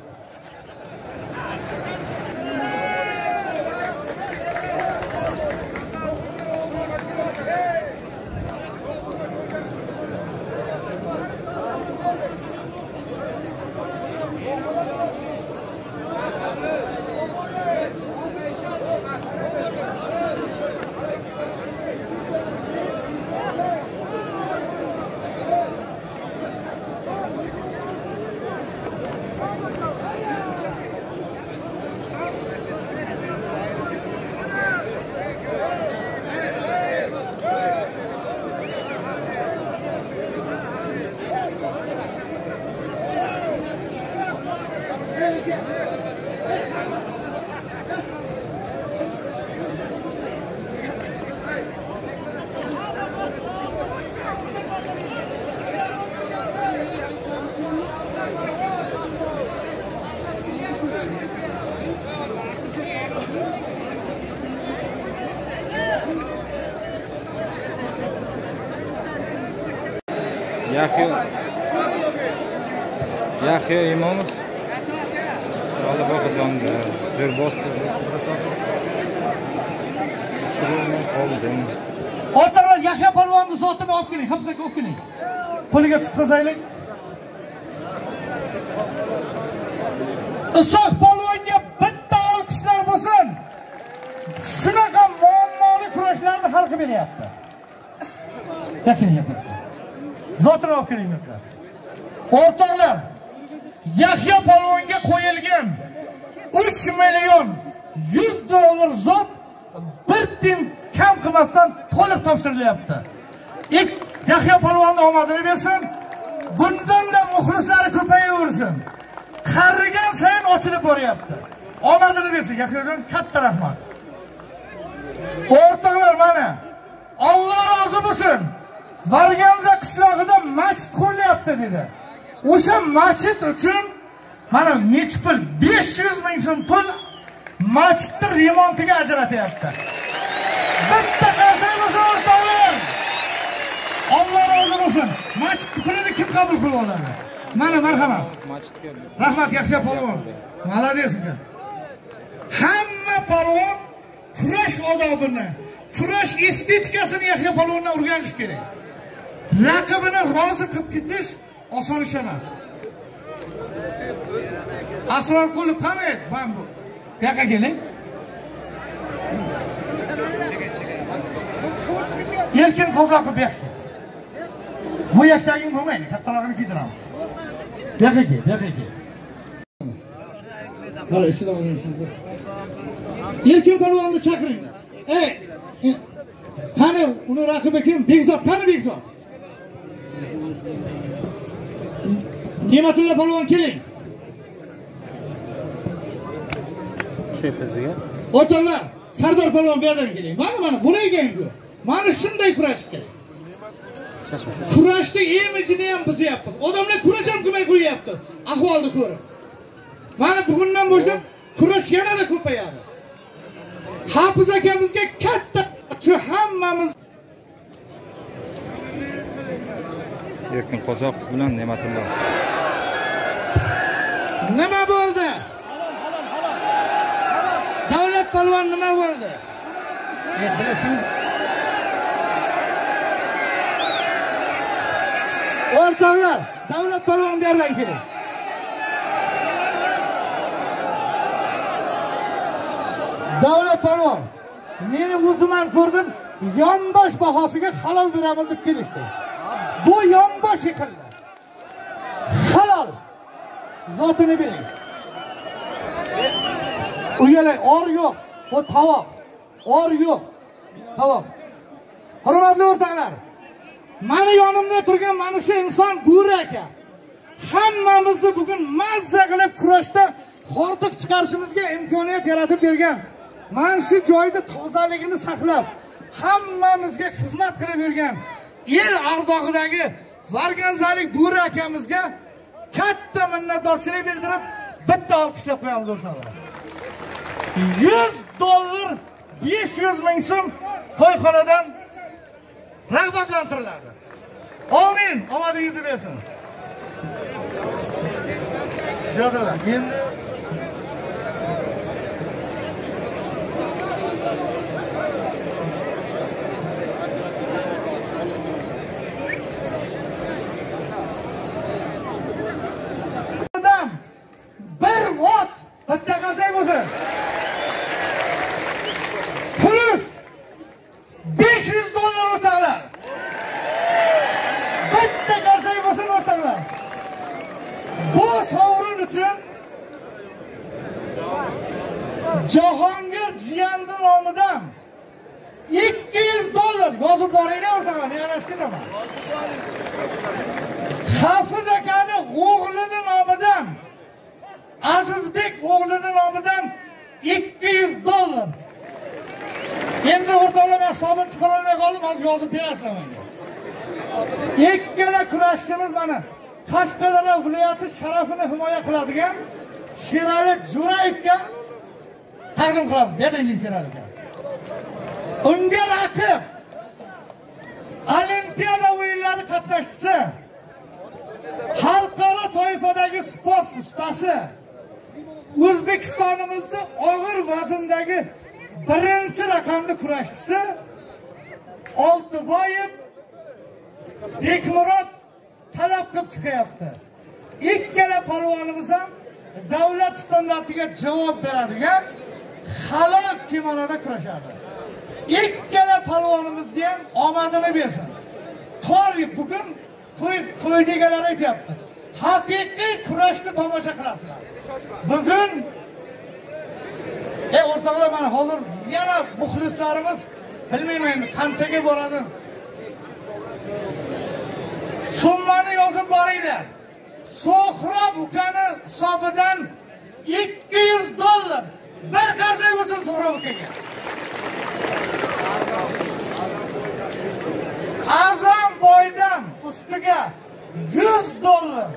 Yahyojon katta rahmat. O'rtoqlar mana olloh rozi bo'lsin. Varganza qishlog'ida masjid qurilyapti dedi. O'sha masjid uchun mana nechi pul besh yuz ming so'm pul masjidni remontiga ajratyapti. Bitta qarsak bo'lsin o'rtoqlar. Olloh rozi bo'lsin. Masjidni pulini kim qabul qilib oladi? Mana marhamat.
Machitga
rahmat yaxshi polvon молодец ekan hamma polvon kurash odobini kurash estetikasini yaxshi polvondan o'rganish kerak. Raqibini rozi qilib ketish oson ish emas. Asrorqulov qani man bu bu yoqqa keling. Erkin qozoqov bu yoqqa bu yoqdagi bo'lmaydi kattarog'ini kiydiramiz. Bu yoqqa kel bu yoqqa kel mana ichidan. Erkin polvonni chaqiring. Ey e, qani uni raqibi kim? Bekzod qani bekzod? Ne'matulla polvon keling.
Chepiziga.
o'rtoqlar sardor polvon bu yerdan keling. Mana mana buni ekan bu mana shunday kurash kerak. Kurashni imijini ham buzyapmiz. Odamlar kurash ham qilmay qo'yyapti. Ahvolni ko'rib. Mana bugundan boshlab kurash yanada ko'payadi hafiz akamizga katta shu hammamiz
Erkin Qozoqov bilan Ne'matullo.
nima bo'ldi? Davlat polvon nima bo'ldi? E, bilashing o'rtoqlar davlat. Polvon bu yerdan keling davlat polvon meni o'zim ham ko'rdim yonbosh bahosiga halol beramiz deb kelishdi. Bu yonbosh ekanlar halol zotini bering. Uyalay or yo'q bu tovoq or yo'q tavob. Hurmatli o'rtoqlar mani yonimda turgan mana shu inson bo'ri aka hammamizni bugun mazza qilib kurashda hordiq chiqarishimizga imkoniyat yaratib bergan mana shu joyda tozaligini saqlab hammamizga xizmat qilib bergan el ardog'idagi varganzalik bo'ri akamizga katta minnatdorchilik bildirib bitta olqishlab qo'yamiz o'rtoqlar. Yuz dollar besh yuz ming so'm to'yxonadan rag'batlantiriladi. Omin omadingizni bersin. Ziyodalar endi bir vot bitta qilsak bo'lsin plyus besh yuz dollar o'rtoqlar bitta qarsak bo'lsin o'rtoqlar bu sovrin uchun jahon jiyandi nomidan ikki yuz dollar. Yozib boringlar o'rtoqlar men adashib ketaman. Hafiz akani o'g'lini nomidan azizbek o'g'lini nomidan ikki yuz dollar. Endi o'rtoqlar man hisobini chiqarolmay qoldim hozir yozib berasizlar menga. Ikkala kurashchimiz mana qashqadaryo viloyati sharafini himoya qiladigan sherali jo'rayevga taqdim qilamiz. Bering sherali aka unga raqib. Olimpiada o'yinlari qatnashchisi. Xalqaro toifadagi sport ustasi. O'zbekistonimizni og'ir vazndagi birinchi raqamli kurashchisi. Oltiboyev bekmurod talab qilib chiqyapti ikkala polvonimiz ham davlat standartiga javob beradigan halol kimonoda kurashadi. Ikkala polvonimizni ham omadini bersin. Tor bugun to'y to'y deganlar aytyapti. Haqiqiy kurashni tomosha qilasizlar. Bugun ey o'rtoqlar mana hozir yana muxlislarimiz bilmayman qanchaga boradi. Summani yozib boringlar. So'hrob ukani hisobidan ikki yuz dollar. Bir qarsak bo'lsin so'hrob ukaga azam boydan ustiga yuz dollar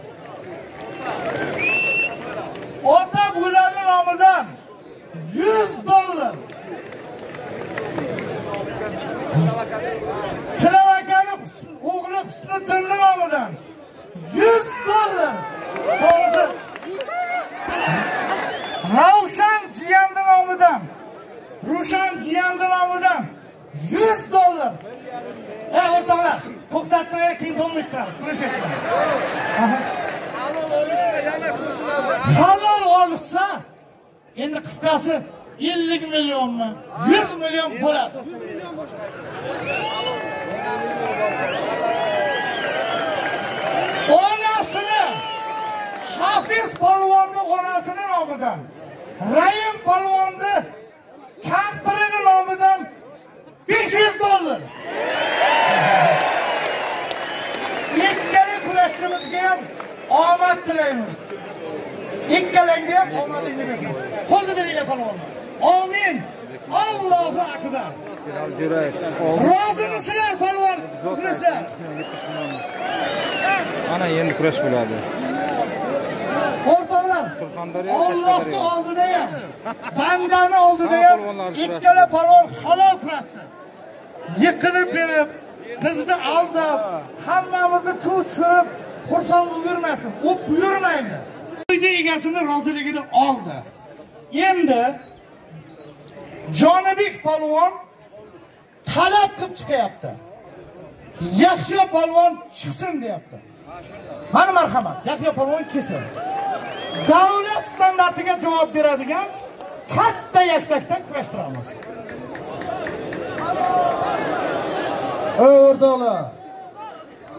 ota bularni nomidan yuz dollar chilavakani o'g'li husniddinni nomidan yuz dollar Ravshan jiyandi nomidan Rushan jiyandi nomidan 100 dollar. Ey o'rtoqlar, to'xtatmanglar, keyin dom o'tkazamiz. Aha Halol olsa, endi qisqasi 50 millionmi, 100 million bo'ladi. Onasini Hafiz polvonning onasini nomidan raim polvonni kampirini nomidan 500 dollar. Ikkala kurashchimizga ham omad tilaymiz. Ikkalangga ham omadingni bersin. Qo'lni beringlar polvonlar omin. Allohu akbar. Rozimisizlar polvon muxlislar
Mana endi kurash bo'ladi.
Ollohni
Qashqadaryo.
oldida ham bandani oldida ham ikkala polvon halol kurashsin yiqilib berib bizni aldab hammamizni chuv tushirib xursand qilib yurmasin u buyurmaydi. Uyni egasini roziligini oldi. Endi jonibek polvon talab qilib chiqyapti. Yahyo polvon chiqsin deyapti. Mana marhamat. Yahyo polvon kelsin davlat standartiga javob beradigan katta yaktakda kurashtiramiz.
Ey o'rtoqlar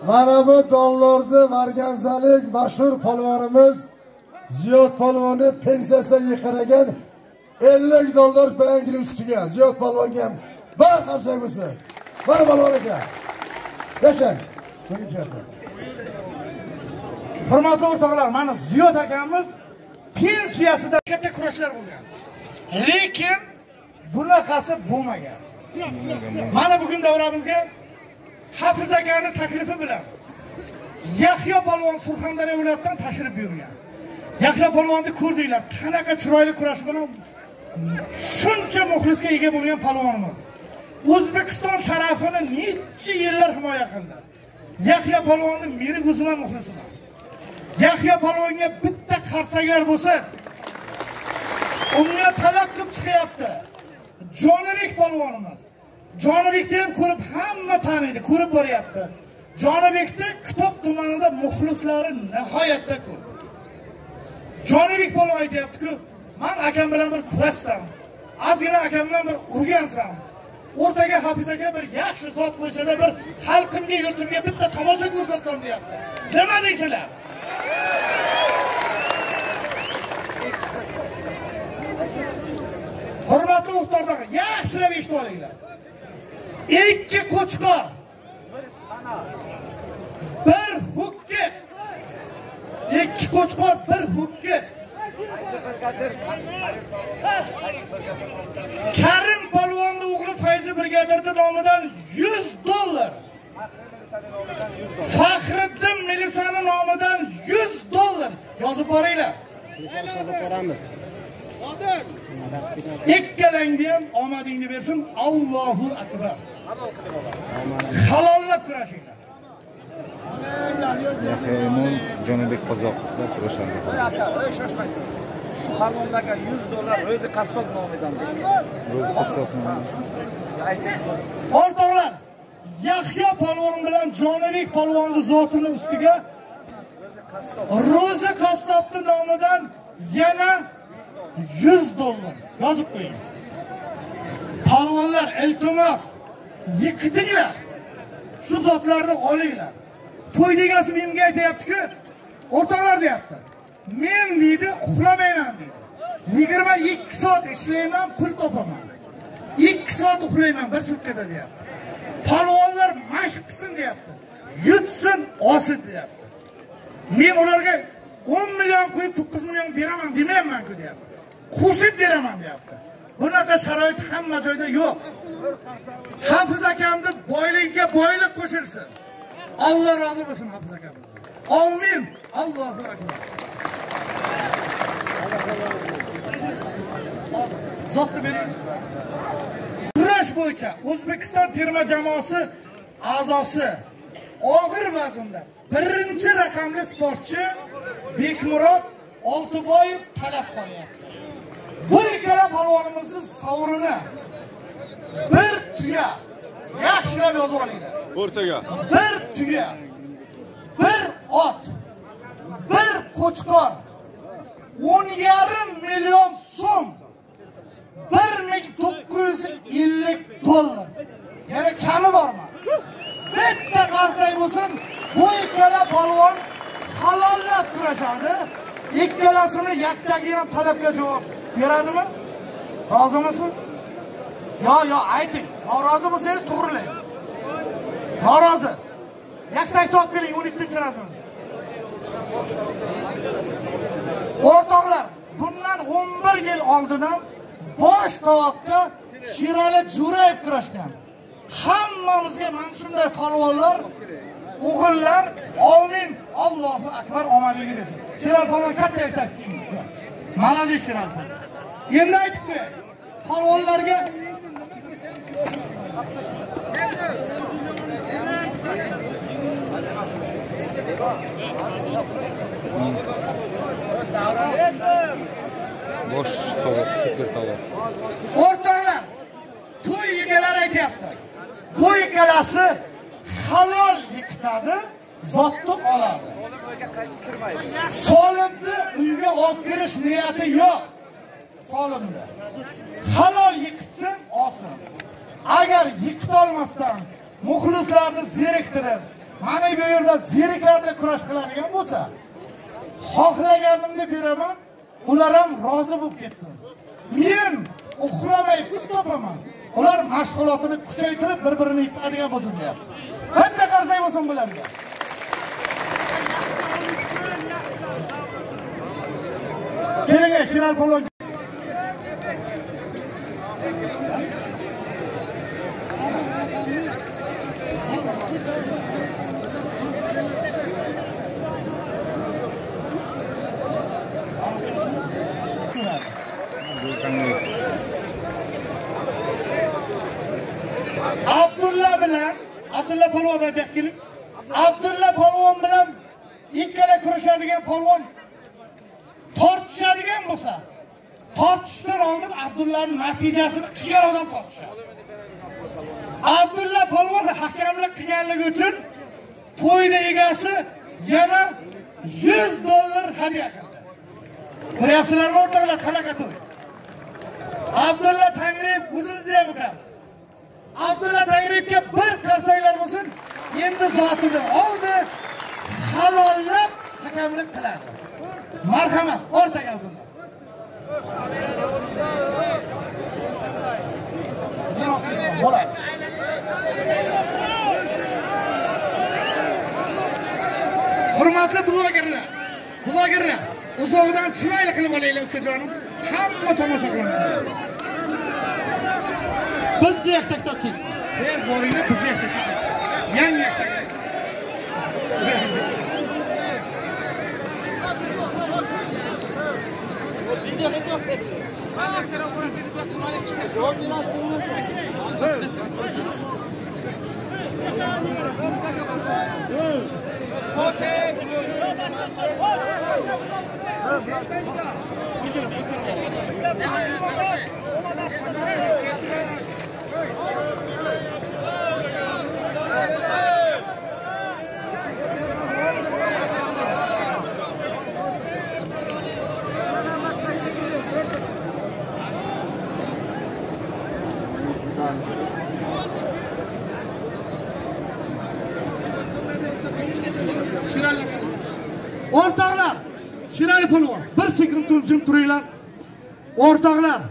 mana bu dollarni marganzalik mashhur polvonimiz ziyod polvonni pensiyasidan yiqiragan 50 dollar bankini ustiga. Ziyod polvonga ham bir qarsak bo'lsin mana polvon aka yashang.
Hurmatli o'rtoqlar mana ziyod akamiz pensiyasida katta kurashlar bo'lgan. Lekin bunaqasi bo'lmagan. Mana bugun davramizga hafiz akani taklifi bilan yahyo polvon surxondaryo viloyatidan tashrif buyurgan. Yahyo polvonni ko'rdinglar qanaqa chiroyli kurash bilan shuncha muxlisga ega bo'lgan polvonimiz o'zbekiston sharafini necha yillar himoya qildi? Yahyo polvonni meni o'zim ham muxlisman yahyo palovinga bitta qarsagar bo'lsa unga talab qilib chiqyapti. Jonibek polvonimiz jonibekni ham ko'rib hamma taniydi ko'rib boryapti. Jonibekni kitob tumanida muxlislari nihoyatda ko'p. Jonibek polvon aytyaptiku man akam bilan bir kurashsam ozgina akam bilan bir urgansam o'rtaga hafiz aka bir yaxshi zot qo'ysada bir xalqimga yurtimga bitta tomosha ko'rsatsam deyapti. Nima deysizlar hurmatli o'qituvchilar yaxshilab eshitib olinglar ikki qo'chqor bir hukki. ikki qo'chqor bir hukki. karim polvonni o'g'li fayzi brigadirni nomidan 100 dollar faxriddin milisani nomidan 100 dollar yozib boringlar. Ikkalangni ham omadingni bersin allohu akbar. Halollab kurashinglar.
Yahyo Imon, Jonibek Qozoqovlar kurashadi.
shoshmang shu palvonlarga 100 dollar o'zi qassob nomidan
Ro'zi qassob
o'rtoqlar Yahya polvon bilan jonibek polvonni zotini ustiga ro'za qassobni nomidan yana 100 dollar yozib qo'ying. Polvonlar iltimos yiqitinglar. Shu zotlarni olinglar. To'y degasi menga aytyaptiku o'rtoqlar deyapti. Men deydi uxlamayman deydi. Yigirma ikki soat ishlayman pul topaman. 2 soat uxlayman bir sutkada deyapti. Polvonlar mashq qilsin deyapti. Yutsin olsin deyapti. Men ularga o'n million qo'yib to'qqiz million beraman demayapmanku deyapti. Qo'shib beraman deyapti. Bunaqa sharoit hamma joyda yo'q. Hafiz akamni boyligiga boylik qo'shilsin. Alloh rozi bo'lsin hafiz akamiz omin allohu akbar. Zotni bering. Kurash bo'yicha o'zbekiston terma jamoasi a'zosi og'ir vaznda birinchi raqamli sportchi bekmurod oltiboyev talab solyapti. Bu ikkala polvonimizni sovrini bir tuya yaxshilab yozib olinglar.
O'rtaga.
Bir tuya bir ot bir qo'chqor o'n yarim million so'm bir ming to'qqiz yuz ellik dollar. Yana kami bormi? Bitta qarsak bo'lsin bu ikkala polvon halollab kurashadi. Ikkalasini yaktagi ham talabga javob beradimi? Rozimisiz? Yo yo ayting. Norozi bo'lsangiz to'g'rilang norozi. Yaktak topib keling o'n ikkinchi rasm o'rtoqlar bundan 11 yil oldin ham bosh tovoqqa Sherali Jo'rayev kurashgan. Hammamizga mana shunday polvonlar, o'g'illar, omin, ollohu akbar omadingni bersin. Sherali polvon katta aytdi. Malades Sherali polvon. Endi aytib qo'yay. Polvonlarga
bosh tovoq super tovoq
o'rtoqlar, to'y egalari aytyapti. Bu ikkalasi halol yiqitadi, zotni oladi. Solimni uyga olib kirish niyati yo'q. Solimni. Halol yiqitsin, olsin. Agar yiqitolmasdan muxlislarni zeriktirib, mana bu yerda zeriklarda kurash qiladigan bo'lsa, xohlaganimni beraman, ular ham rozi bo'lib ketsin. Men uxlamay pul topaman. Ular mashg'ulotini kuchaytirib bir-birini yiqitadigan bo'lsin deyapti. Bitta qarsak bo'lsin bularga. Keling, Shiral polvon.
bu qanday
Abdulla bilan Abdulla polvon bilan bu keling. Abdulla polvon bilan ikkala kurashadigan polvon tortishadigan bo'lsa, tortishdan oldin Abdullaning natijasini qilgan odam tortishadi. Abdulla polvon hakamlik qilganligi uchun to'yni egasi yana 100 dollar hadya qildi. Ko'ryapsizlarmi o'rtoqlar qanaqa to'y? Abdulla Tangriyev o'zimizni ham o'tamiz Abdulla Tagriyevga bir qarsaklar bo'lsin, endi zotini oldi, halollab hakamlik qiladi. Marhamat, o'rtaga Abdulla. Bo'ladi. Hurmatli blogerlar, blogerlar, uzoqdan chiroyli qilib olaylik ukajonim. Hamma tomosha qiladi. Bizni yaktakda kel. Ber boringlar bizni yaktakda kel. Yangi yaktak. Shirali. O'rtoqlar, Shirali polvon, bir sekund jim turinglar. O'rtoqlar,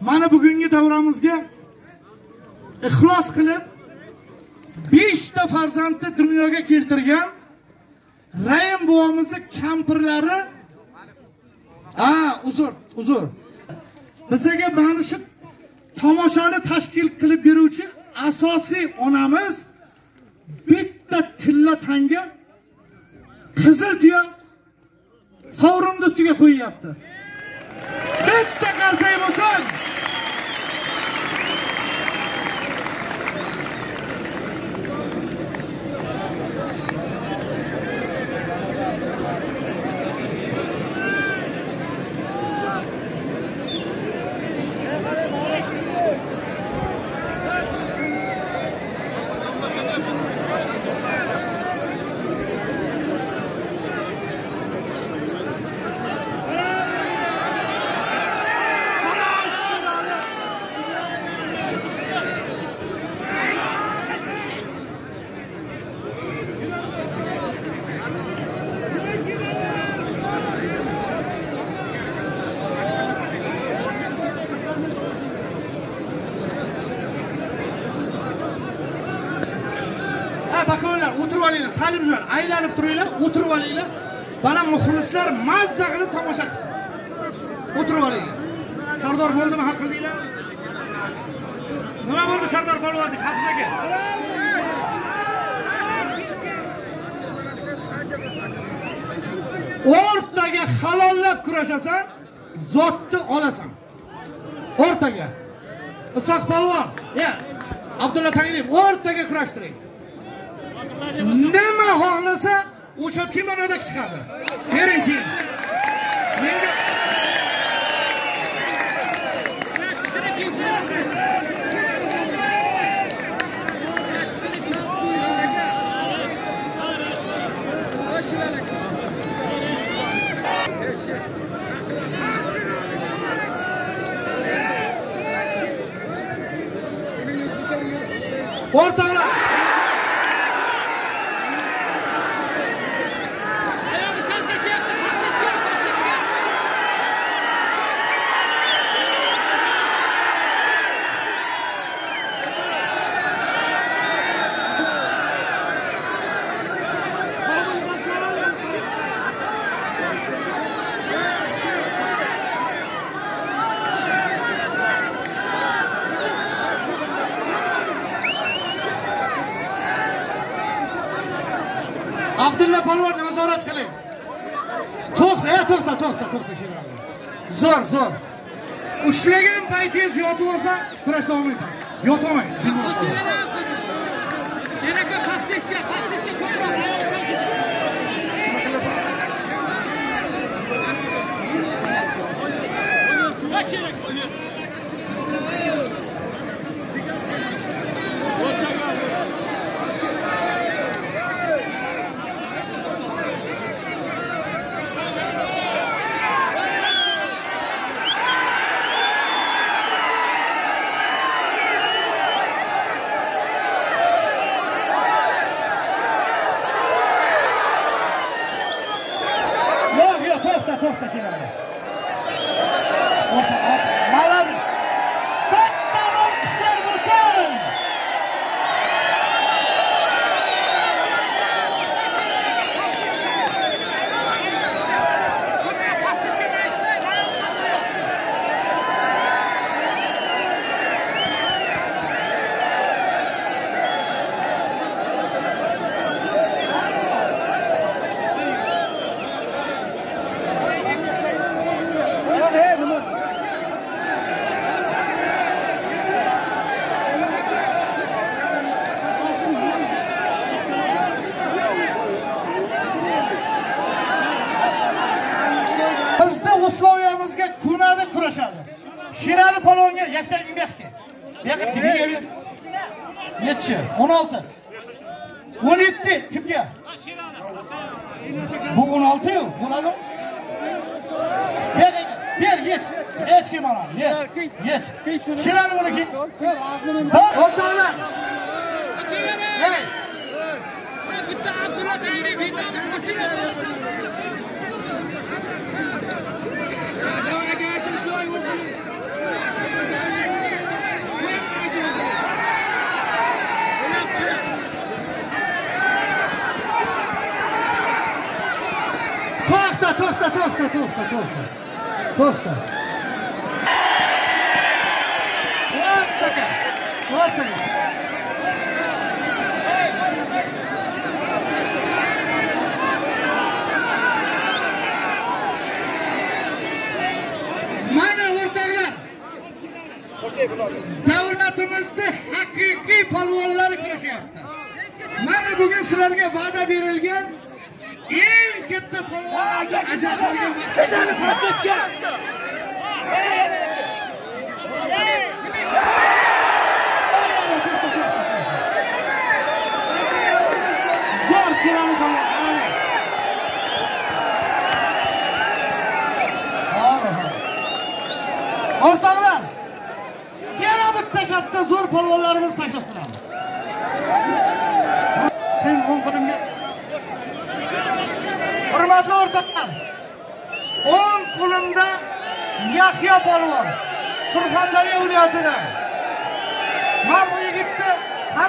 mana bugungi davramizga ixlos qilib 5 ta farzandni dunyoga keltirgan Rayim buvamizni kampirlari a uzr, uzr. Bizga mana shu tomoshani tashkil qilib beruvchi asosiy onamiz bitta tilla tanga qizil tuya sovrinni ustiga qo'yyapti. Bitta qarsak bo'lsin. salibjon aylanib turinglar o'tirib olinglar. Mana muxlislar mazza qilib tomosha qilsin. O'tirib olinglar. Sardor bo'ldimi hal qildinglar? Nima bo'ldi sardor polvon hafiz o'rtaga halollab kurashasan zotni olasan. O'rtaga. Isoq polvon ya. abdulla tangriyev o'rtaga kurashtiring. o'sha kimonoda chiqadi. Beringki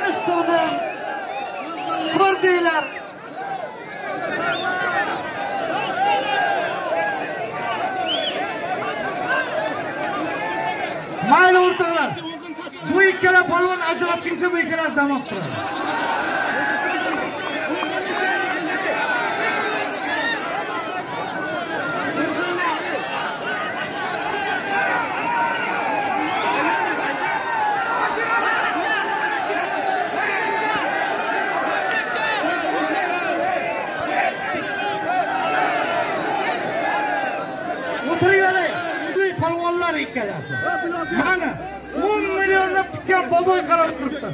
ish qildim ko'rdinglar mayli o'rtoqlar bu ikkala polvon ajratguncha bu ikkalasi dam olib turadi. Ikkalasi mana o'n millionlab tikkan boboy qarab turibdi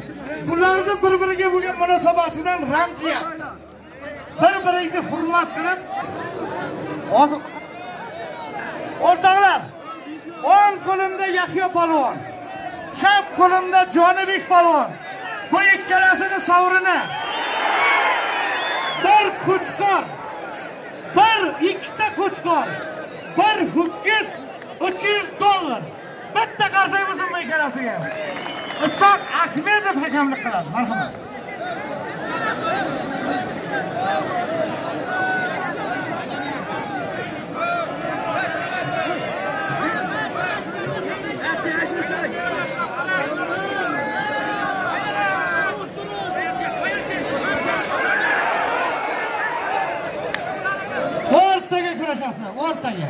bularni bir biriga bo'lgan munosabatidan ranjiyapti bir biringni hurmat qilib hozir o'rtoqlar o'ng qo'limda yahyo polvon chap qo'limda jonibek polvon bu ikkalasini sovrini bir ko'chqor bir ikkita ko'chqor bir ho'kiz uch yuz dollar. Bitta qarsak bo'lsin ikkalasiga isoq ahmedov hakamlik qiladi. Marhamat. O'rtaga kurashasizlar o'rtaga.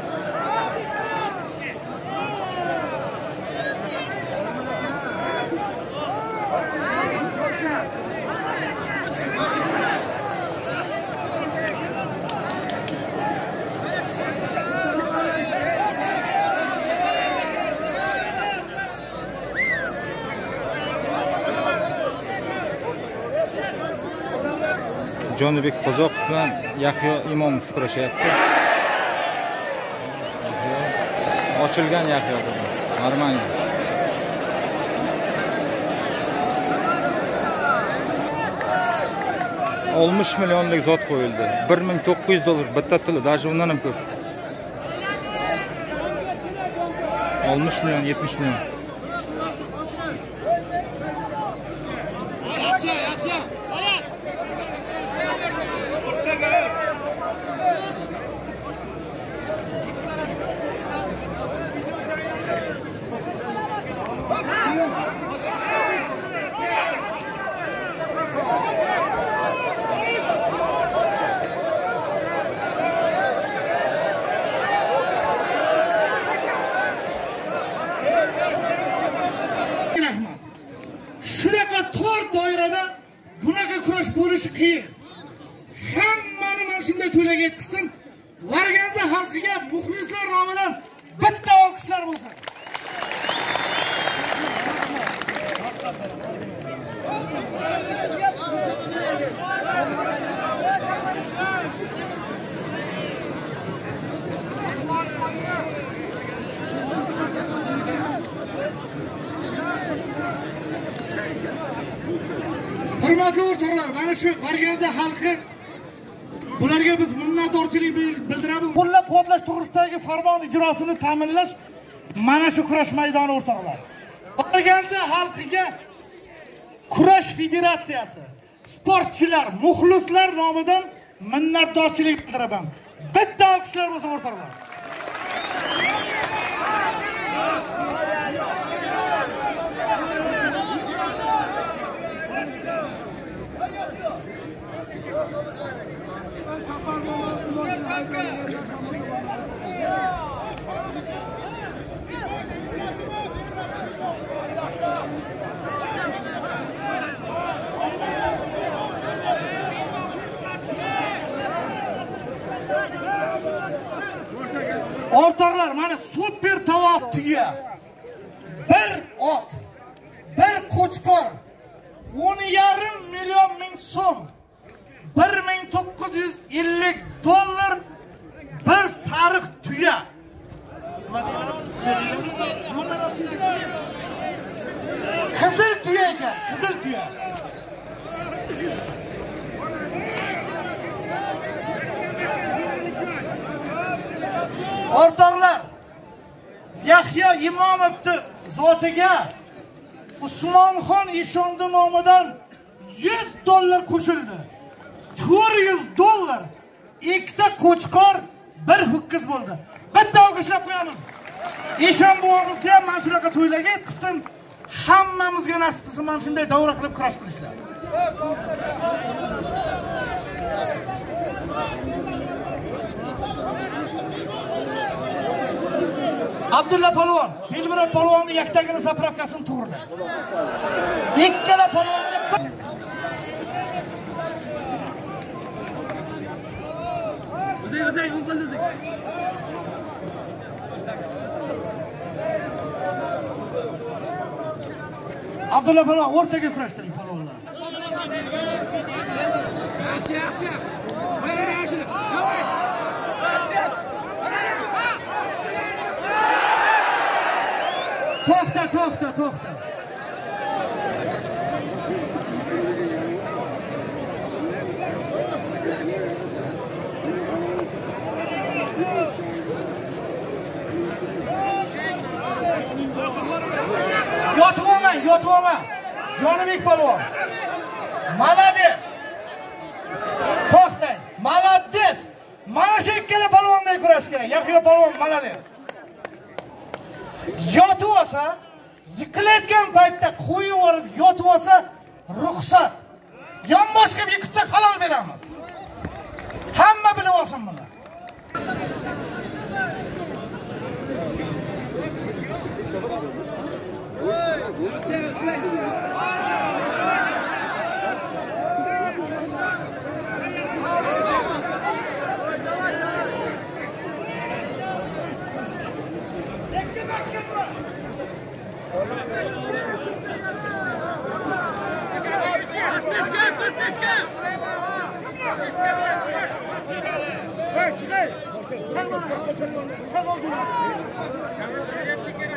Jonibek qozoqov bilan yahyo imomov kurashyapti ochilgan yahyo armani. Oltmish millionlik zot qo'yildi. Bir ming to'qqiz yuz dollar bitta tili даже undan ham ko'p. Oltmish million yetmish million
rahmat shunaqa tor doirada bunaqa kurash bo'lishi qiyin hammani mana shunday to'laga yetkazsin varganza xalqiga muxlislar nomidan bitta olqishlar bo'lsin hurmatli o'rtoqlar mana shu varganza xalqi bularga biz minnatdorchilik bil- bildiramiz qo'llab quvvatlash to'g'risidagi farmon ijrosini ta'minlash mana shu kurash maydoni o'rtoqlar. Varganza xalqiga kurash federatsiyasi sportchilar muxlislar nomidan minnatdorchilik bildiraman. Bitta olqishlar bo'lsin o'rtoqlar. O'rtoqlar mana super tovoq tuya bir ot bir qo'chqor o'n yarim million ming so'm bir ming to'qqiz yuz ellik dollar bir sariq tuya qizil tuya ekan qizil tuya o'rtoqlar yahyo imomovni zotiga usmonxon eshonda nomidan 100 dollar qo'shildi to'rt yuz dollar ikkita qo'chqor bir ho'kiz bo'ldi bitta olqishlab qo'yamiz eshon buvamizni ham mana shunaqa to'ylarga yetkazsin hammamizga nasib qilsin mana shunday davra qilib kurash qilishlar abdulla polvon belmurod polvonni yaktagini zapravkasini to'g'irla ikkala polvonni bir abdulla polvon o'rtaga kurashtiring polvonlar
Yaxshi, yaxshi. Mana yaxshi.
To'xta to'xta to'xta yotibman olmang jonibek polvon молодец. To'xtang молодец. Mana shu ikkala polvonday kurash kerak yahyo polvon молодец. Yotib olsa yiqilayotgan paytda qo'yib yuborib yotib olsa ruxsat yonboshga yiqitsa halol beramiz hamma bilib olsin buni
Çek! Çek! Çek! Çek! Çek! Çek!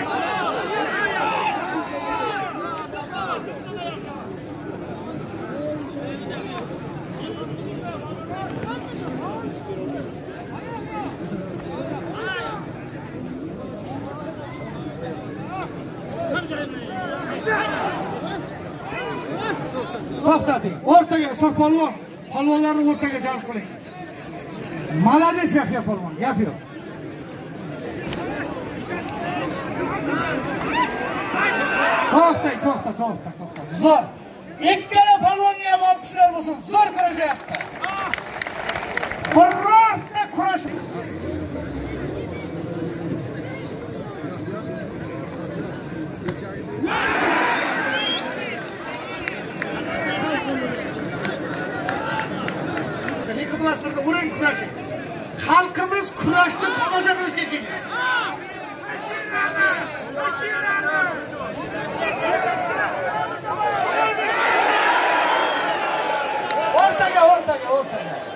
to'xtating o'rtaga soq polvon polvonlarni o'rtaga jalb qiling. Молодец yahyo polvon gap yo'q. To'xtang to'xta to'xta to'xta. Zo'r. Ikkala polvonga ham olqishlar bo'lsin. Zo'r kurashyapti birorta kurash. Liqiblastirda o'rang kurashing. Xalqimiz kurashni tomosha qilishga kelgan. O'rtaga, o'rtaga, o'rtaga.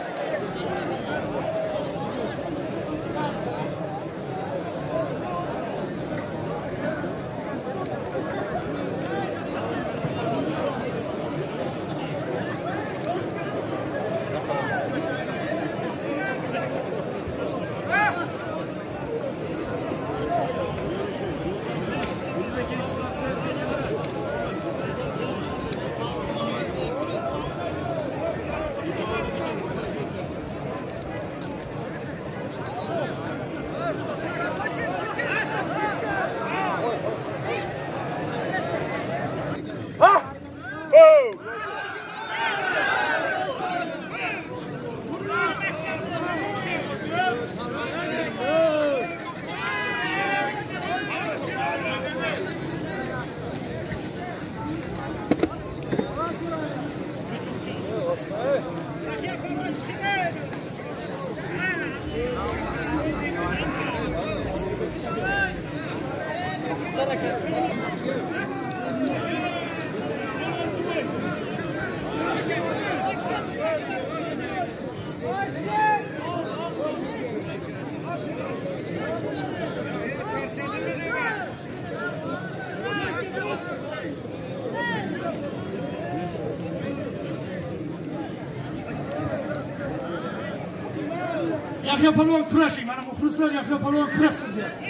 Yahyo polvon kurashing mana muxlislar yahyo polvon kurashsin deyapti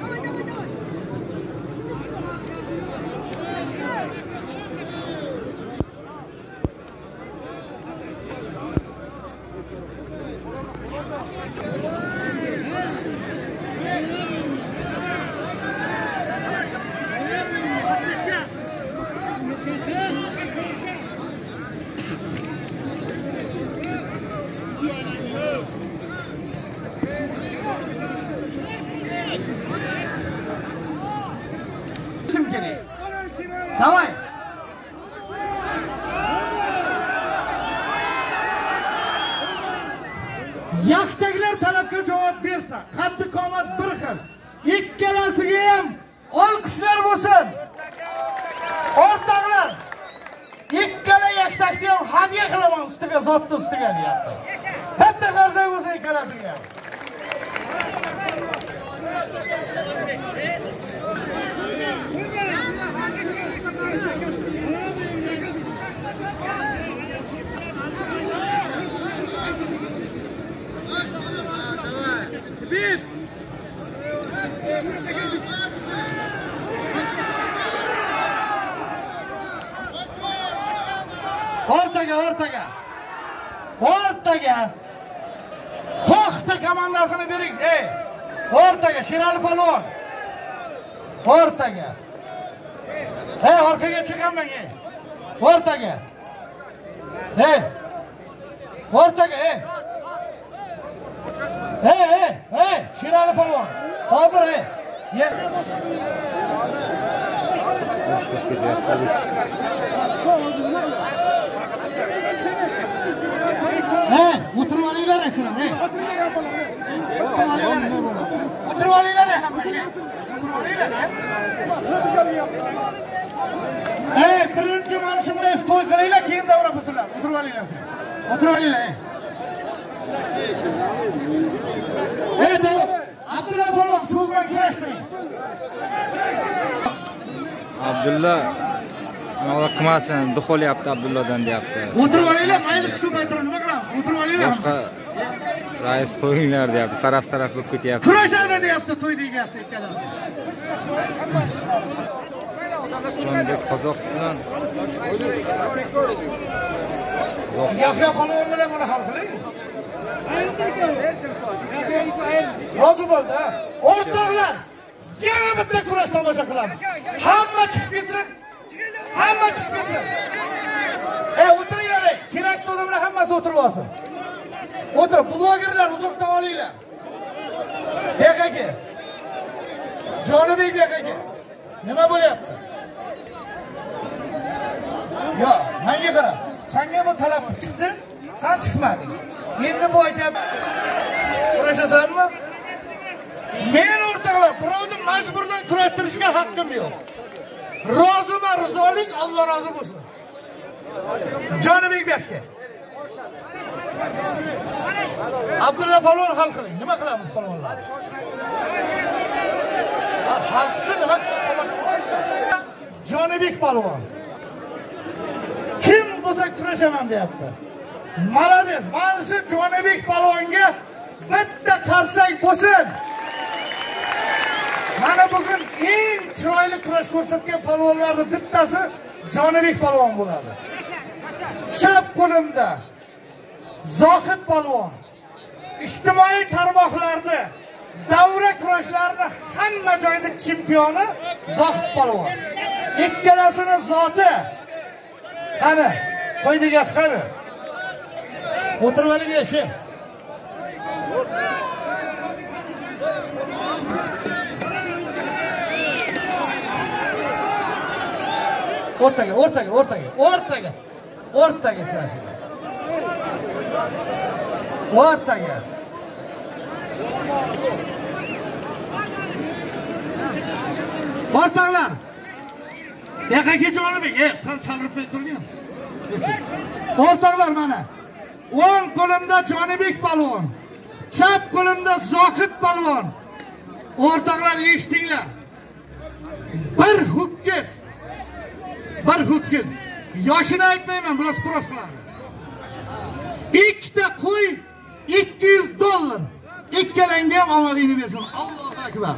Давай, давай, давай. Сыночка.
Kim kerak давай yaxtagilar talabga javob bersa qaddi qomat bir xil ikkalasiga ham olqishlar bo'lsin o'rtoqlar ikkala yaktakni ham hadya qilaman ustiga zotni ustiga deyapti bitta qarsak bo'lsin ikkalasiga ham o'rtaga o'rtaga. O'rtaga. To'xta komandasini bering. Ey. O'rtaga sherali polvon. O'rtaga. Ey orqaga chiqaman ey. O'rtaga. Ey. O'rtaga ey. Ey ey ey sherali polvon hozir ey Ye-
Boshliq ketyapti.
He, o'tirib olinglar shular, he. O'tirib olinglar. O'tirib olinglar hamma. he. O'tirib olinglar. birinchi mana shunday to'y qilinglar, keyin davra buziladi. O'tirib olinglar. O'tirib olinglar. Abdulla polvon, cho'zmani kurashtiring.
Abdulla anaqa qilmasin, duxolyapti Abdulladan deyapti.
O'tirib olinglar, mayli ko'paytirib nima qilamiz? O'tirib olinglar.
Boshqa rais qo'yinglar deyapti. Taraf-taraf bo'lib ketyapti.
kurashadi deyapti to'y degasi ikkalasi.
Jonbek Qozoq bilan
Yahyo polvon bilan buni hal qiling. Rozi bo'ldi. O'rtoqlar, yana bitta kurash tomosha qilamiz. Hamma chiqib ketsin. Hamma chiqib ketsin. Ey, o'tiringlar. Kerak odamlar bilan hammasi o'tirib olsin. O'tir, blogerlar uzoqdan olinglar. Bekaga. Jonibek bekaga. Nima bo'lyapti? Yo'q, menga qara. Senga bu talab chiqdi, sen chiqmading. Endi bu aytyapti. Kurashasanmi? Men o'rtoqlar, birovni majburdan kurashtirishga haqqim yo'q. Roziman, rizolik, Alloh rozi bo'lsin. Jonibek Bekka. Abdulla polvon hal qiling. Nima qilamiz polvonlar? Ha, Hal qilsin, nima qilsin? Jonibek polvon. Kim bo'lsa kurashaman deyapti. Malades, mana shu Jonibek palvonga bitta qarsak bo'lsin. Mana bugun eng chiroyli kurash ko'rsatgan palvonlarning bittasi Jonibek palvon bo'ladi. Chap qo'limda Zohid palvon ijtimoiy tarmoqlarda davra kurashlarida hamma joyda chempioni Zohid palvon. Ikkalasini zoti qani qo'y qani o'tirib oling eshik o'rtaga o'rtaga o'rtaga o'rtaga o'rtaga kurashinglar o'rtaga o'rtoqlar yoqaga jonibek e chalg'itmay turgin o'rtoqlar mana o'ng qo'limda jonibek polvon chap qo'limda zohid polvon o'rtoqlar eshitinglar. Bir ho'kiz bir ho'kiz yoshini aytmayman biroz spross qiladi. Ikkita qo'y ikkalangga ham omadingni bersin. Allohu akbar.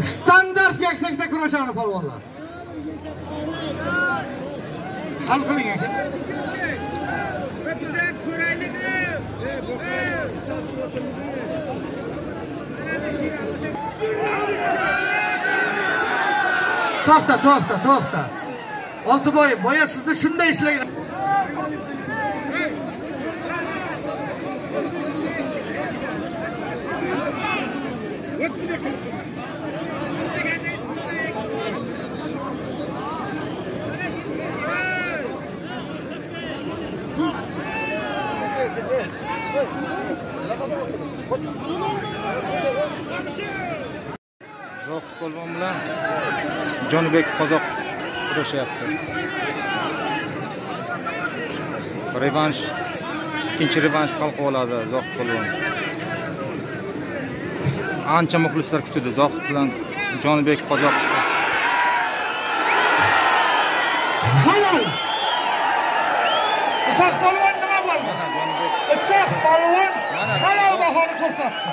Standart yaksakda kurashadi polvonlar hal qiling aka. To'xta to'xta to'xta oltiboy boya sizni shunday ishlagan
zohid polvon bilan jonibek qozoq kurashyapti revansh ikkinchi revansh hal qilib oladi zohid polvon ancha muxlislar kutdi zohid bilan jonibek qozoq.
İsoq polvon nima bo'ldi? İsoq polvon halol bahoni ko'rsatdi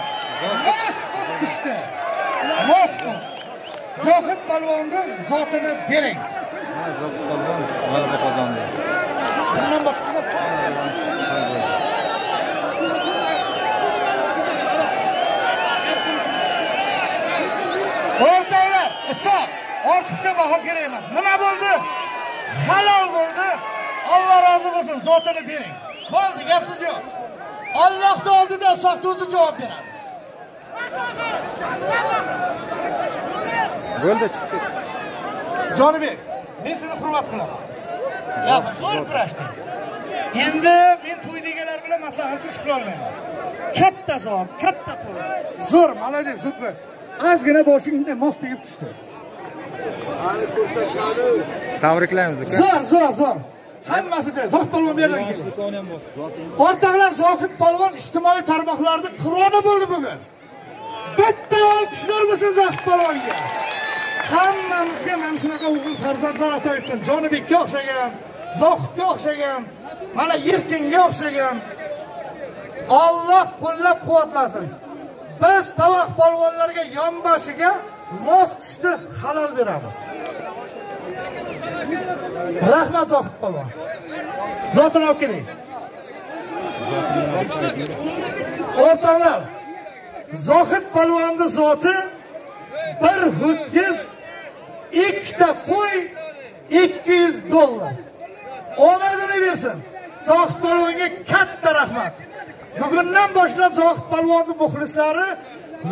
zohid polvonni zotini bering.
Zohid polvon g'alaba qozondi.
Bundan boshqa o'rtoqlar ortiqcha baho kerak emas nima bo'ldi? Halol bo'ldi. Alloh rozi bo'lsin zotini bering. Bo'ldi gap so'z yo'q. Ollohni oldida isoqni o'zi javob beradi
bo'ldi. Chiqib ket
jonibek men seni hurmat qilaman. Zo'r kurashding endi men to'yda egalar bilan maslahatsiz qilolmayman katta zot katta pul. Zo'r молодец zudni ozgina boshingda mos tegib tushdi.
Tabriklaymiz aka
zo'r zo'r zo'r. Hammasi joy zohid polvon keldi. O'rtoqlar zohid polvon ijtimoiy tarmoqlarda qironi bo'ldi bugun. Bitta olqishlar bo'lsin zohid polvonga hammamizga mana shunaqa o'g'il farzandlar ato etsin jonibekka o'xshagan zohidga o'xshagan mana erkinga o'xshagan. Olloh qo'llab quvvatlasin biz tovoq polvonlarga yonboshiga mos tushdi halol beramiz. Rahmat zohid polvon. Zotini olib keling. O'rtoqlar zohid polvonni zoti bir ho'kiz ikkita qo'y ikki yuz dollar omadini bersin zohid polvonga katta rahmat. Bugundan boshlab zohid polvonni muxlislari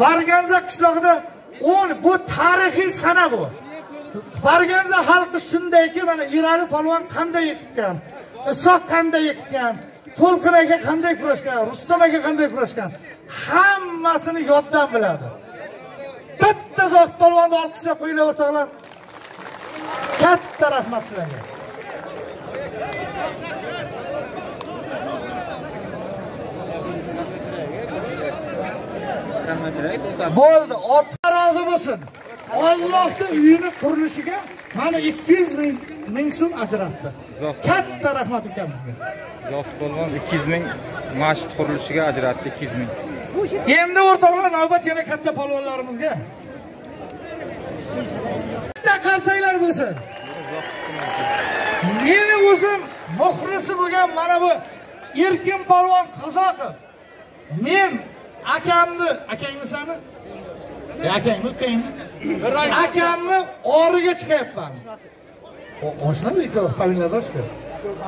varganza qishlog'ida o'n bu tarixiy sana bu. Varganza xalqi shundayki, mana Irali polvon qanday yiqitgan, Isoq qanday yiqitgan, To'lqin aka qanday kurashgan, Rustam aka qanday kurashgan, hammasini yoddan biladi. Bitta zohid polvonni olqishlab qo'yinglar o'rtoqlar. Katta rahmat sizlarga. Bo'ldi, ota rozi bo'lsin. Allohning uyini qurilishiga mana 200 ming ming so'm ajratdi. Katta rahmat ukamizga.
zohid polvon ikki yuz ming masjid qurilishiga ajratdi ikki yuz ming
Endi o'rtoqlar navbat yana katta polvonlarimizga. Bitta qarsanglar bo'lsin. Meni o'zim muxlisi bo'lgan mana bu Erkin polvon Qozoqov. Men akamni, akangni sani? E, akangmi ukangmi? Akamni origa chiqyapman. Oshnami ikkala familiyadoshku.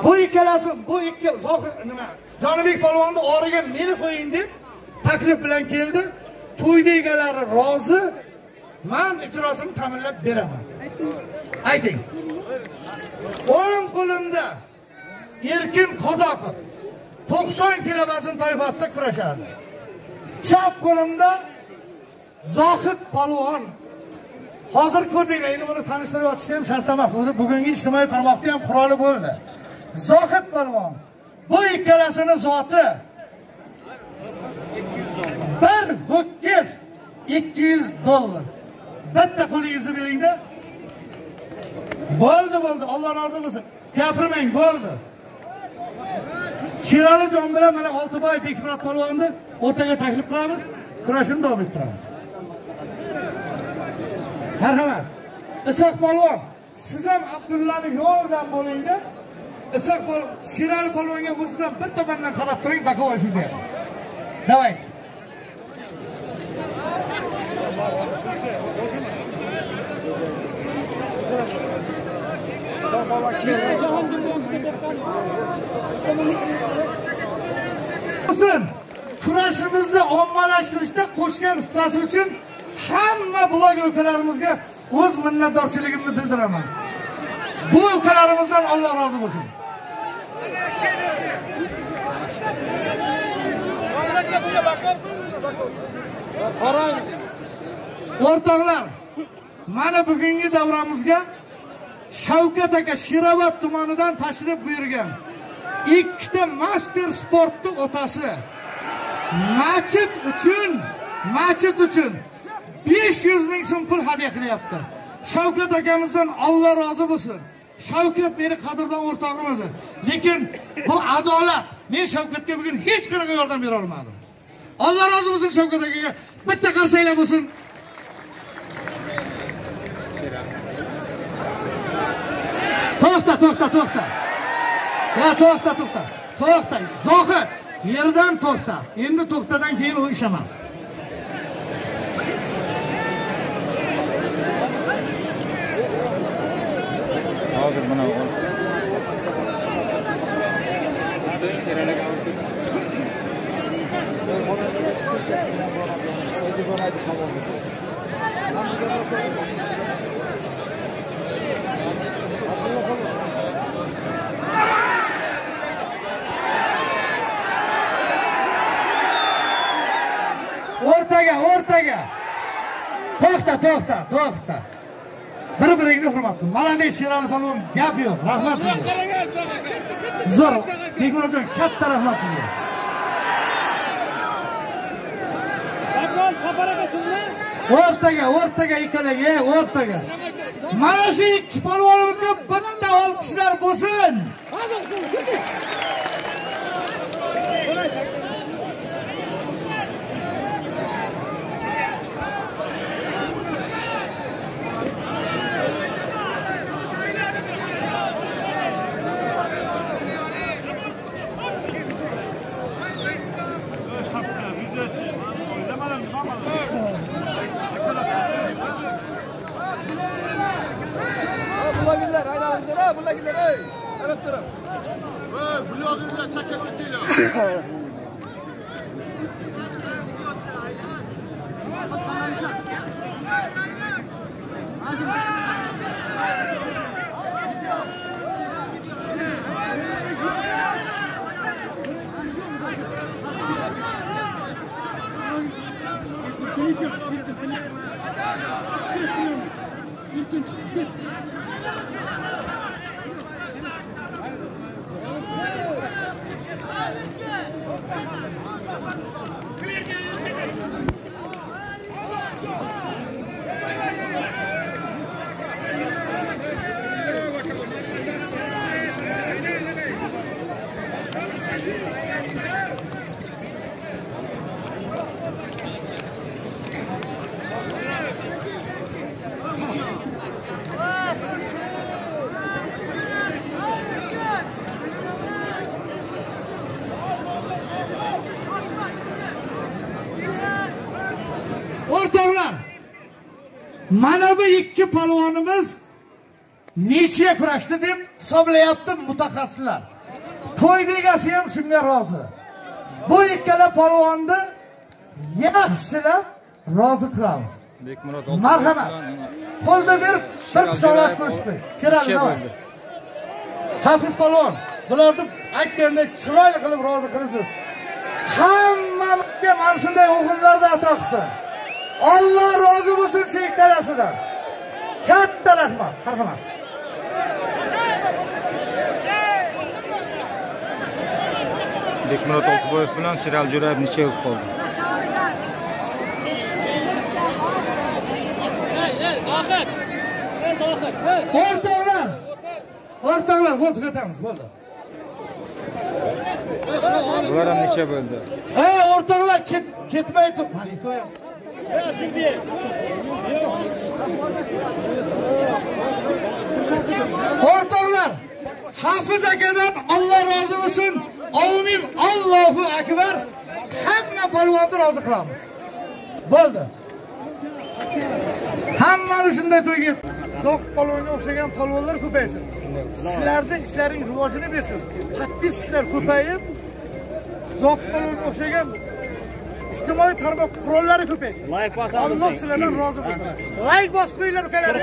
Bu ikkalasi, bu ikki zohir nima? Jonibek polvonni origa meni qo'ying deb taklif bilan keldi. To'yda egalari rozi. Men ijrosini ta'minlab beraman. Ayting. O'ng qo'limda Erkin Qozoqov 90 kilo vazn toifasida kurashadi. Chap qo'limda Zohid polvon. Hozir ko'rdinglar, endi buni tanishtirib o'tishni ham shart emas. O'zi bugungi ijtimoiy tarmoqda ham quroli bo'ldi. Zohid polvon. Bu ikkalasini zoti bir ho'kiz 200 dollar. Bitta qo'lingizni beringda. Bo'ldi, bo'ldi. Alloh rozi bo'lsin. Gapirmang, bo'ldi. sherali jon bilan mana oltiboy bekmurod polvonni o'rtaga taklif qilamiz kurashini davom ettiramiz marhamat isoq polvon siz ham abdullani yo'lidan bo'lingda isoq polvon sherali polvonga o'ziz ham bir tomondan qarab turing bakovay sudya давайте bo'lsin kurashimizni ommalashtirishda qo'shgan hissasi uchun hamma bloger ukalarimizga o'z minnatdorchiligimni bildiraman. Bu ukalarimizdan alloh rozi bo'lsin. O'rtoqlar mana bugungi davramizga shavkat aka sherobod tumanidan tashrif buyurgan ikkita master sportni otasi machit uchun machit uchun 500 ming so'm pul hadya qilyapti. Shavkat akamizdan alloh rozi bo'lsin. Shavkat meni qadrdon o'rtog'im edi. Lekin bu adolat men shavkatga bugun hech qanaqa yordam bera olmadim. Alloh rozi bo'lsin shavkat akaga. Bitta qarsanglar bo'lsin. To'xta to'xta to'xta. Ya to'xta to'xta. To'xta. Zohid yerdan to'xta. Endi to'xtadan keyin u ish emas
hozir mana
o'rtaga o'rtaga. To'xta to'xta to'xta. Bir biringni hurmat qil молодец sherali polvon gap yo'q rahmat sizga. Zo'r bekmurodjon katta rahmat sizga. O'rtaga o'rtaga ikkalang e o'rtaga. Mana shu ikki polvonimizga bitta olqishlar bo'lsin.
Aylanlar, ha, bullagiler, ey. Evet taraf.
o'rtoqlar Good, good. Ikki polvonimiz necha kurashdi deb hisoblayapti mutaxassislar. To'yni egasi ham shunga rozi. Bu ikkala polvonni yaxshilab rozi qilamiz.
Bekmurod
marhamat. qo'lda berib bir quchoqlash ko'rishdi kerakli davay. hafiz polvon bularni aytganday chiroyli qilib rozi qilib tur. Hammamizga mana shunday o'g'illarni ato qilsin olloh rozi bo'lsin shu ikkalasidan katta rahmat marhamat
bekmurod oltiboyev bilan sherali jo'rayev necha bo'lib qoldi
o'rtoqlar o'rtoqlar bo'ldi ketamiz bo'ldi
bular ham necha bo'ldi
ey o'rtoqlar ket- ketmay tur Mana ko'yam. O'rtoqlar hafiz akadan alloh rozi bo'lsin. Omin allohu akbar. Hamma polvonni rozi qilamiz. Bo'ldi. Hammani shunday to'yga zohid polvonga o'xshagan polvonlar ko'paysin. Sizlarni ishlaring rivojini bersin. Подписчиклар ko'payib zohid polvonga o'xshagan ijtimoiy tarmoq qurollari ko'paysin
layk bosamiz
alloh sizlardan rozi bo'lsin layk bosib qo'yinglar ukalar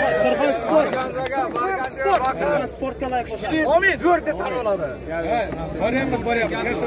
sportga layk bosamiz
omin zo'r deb tan oladi
boryapmiz boryapmiz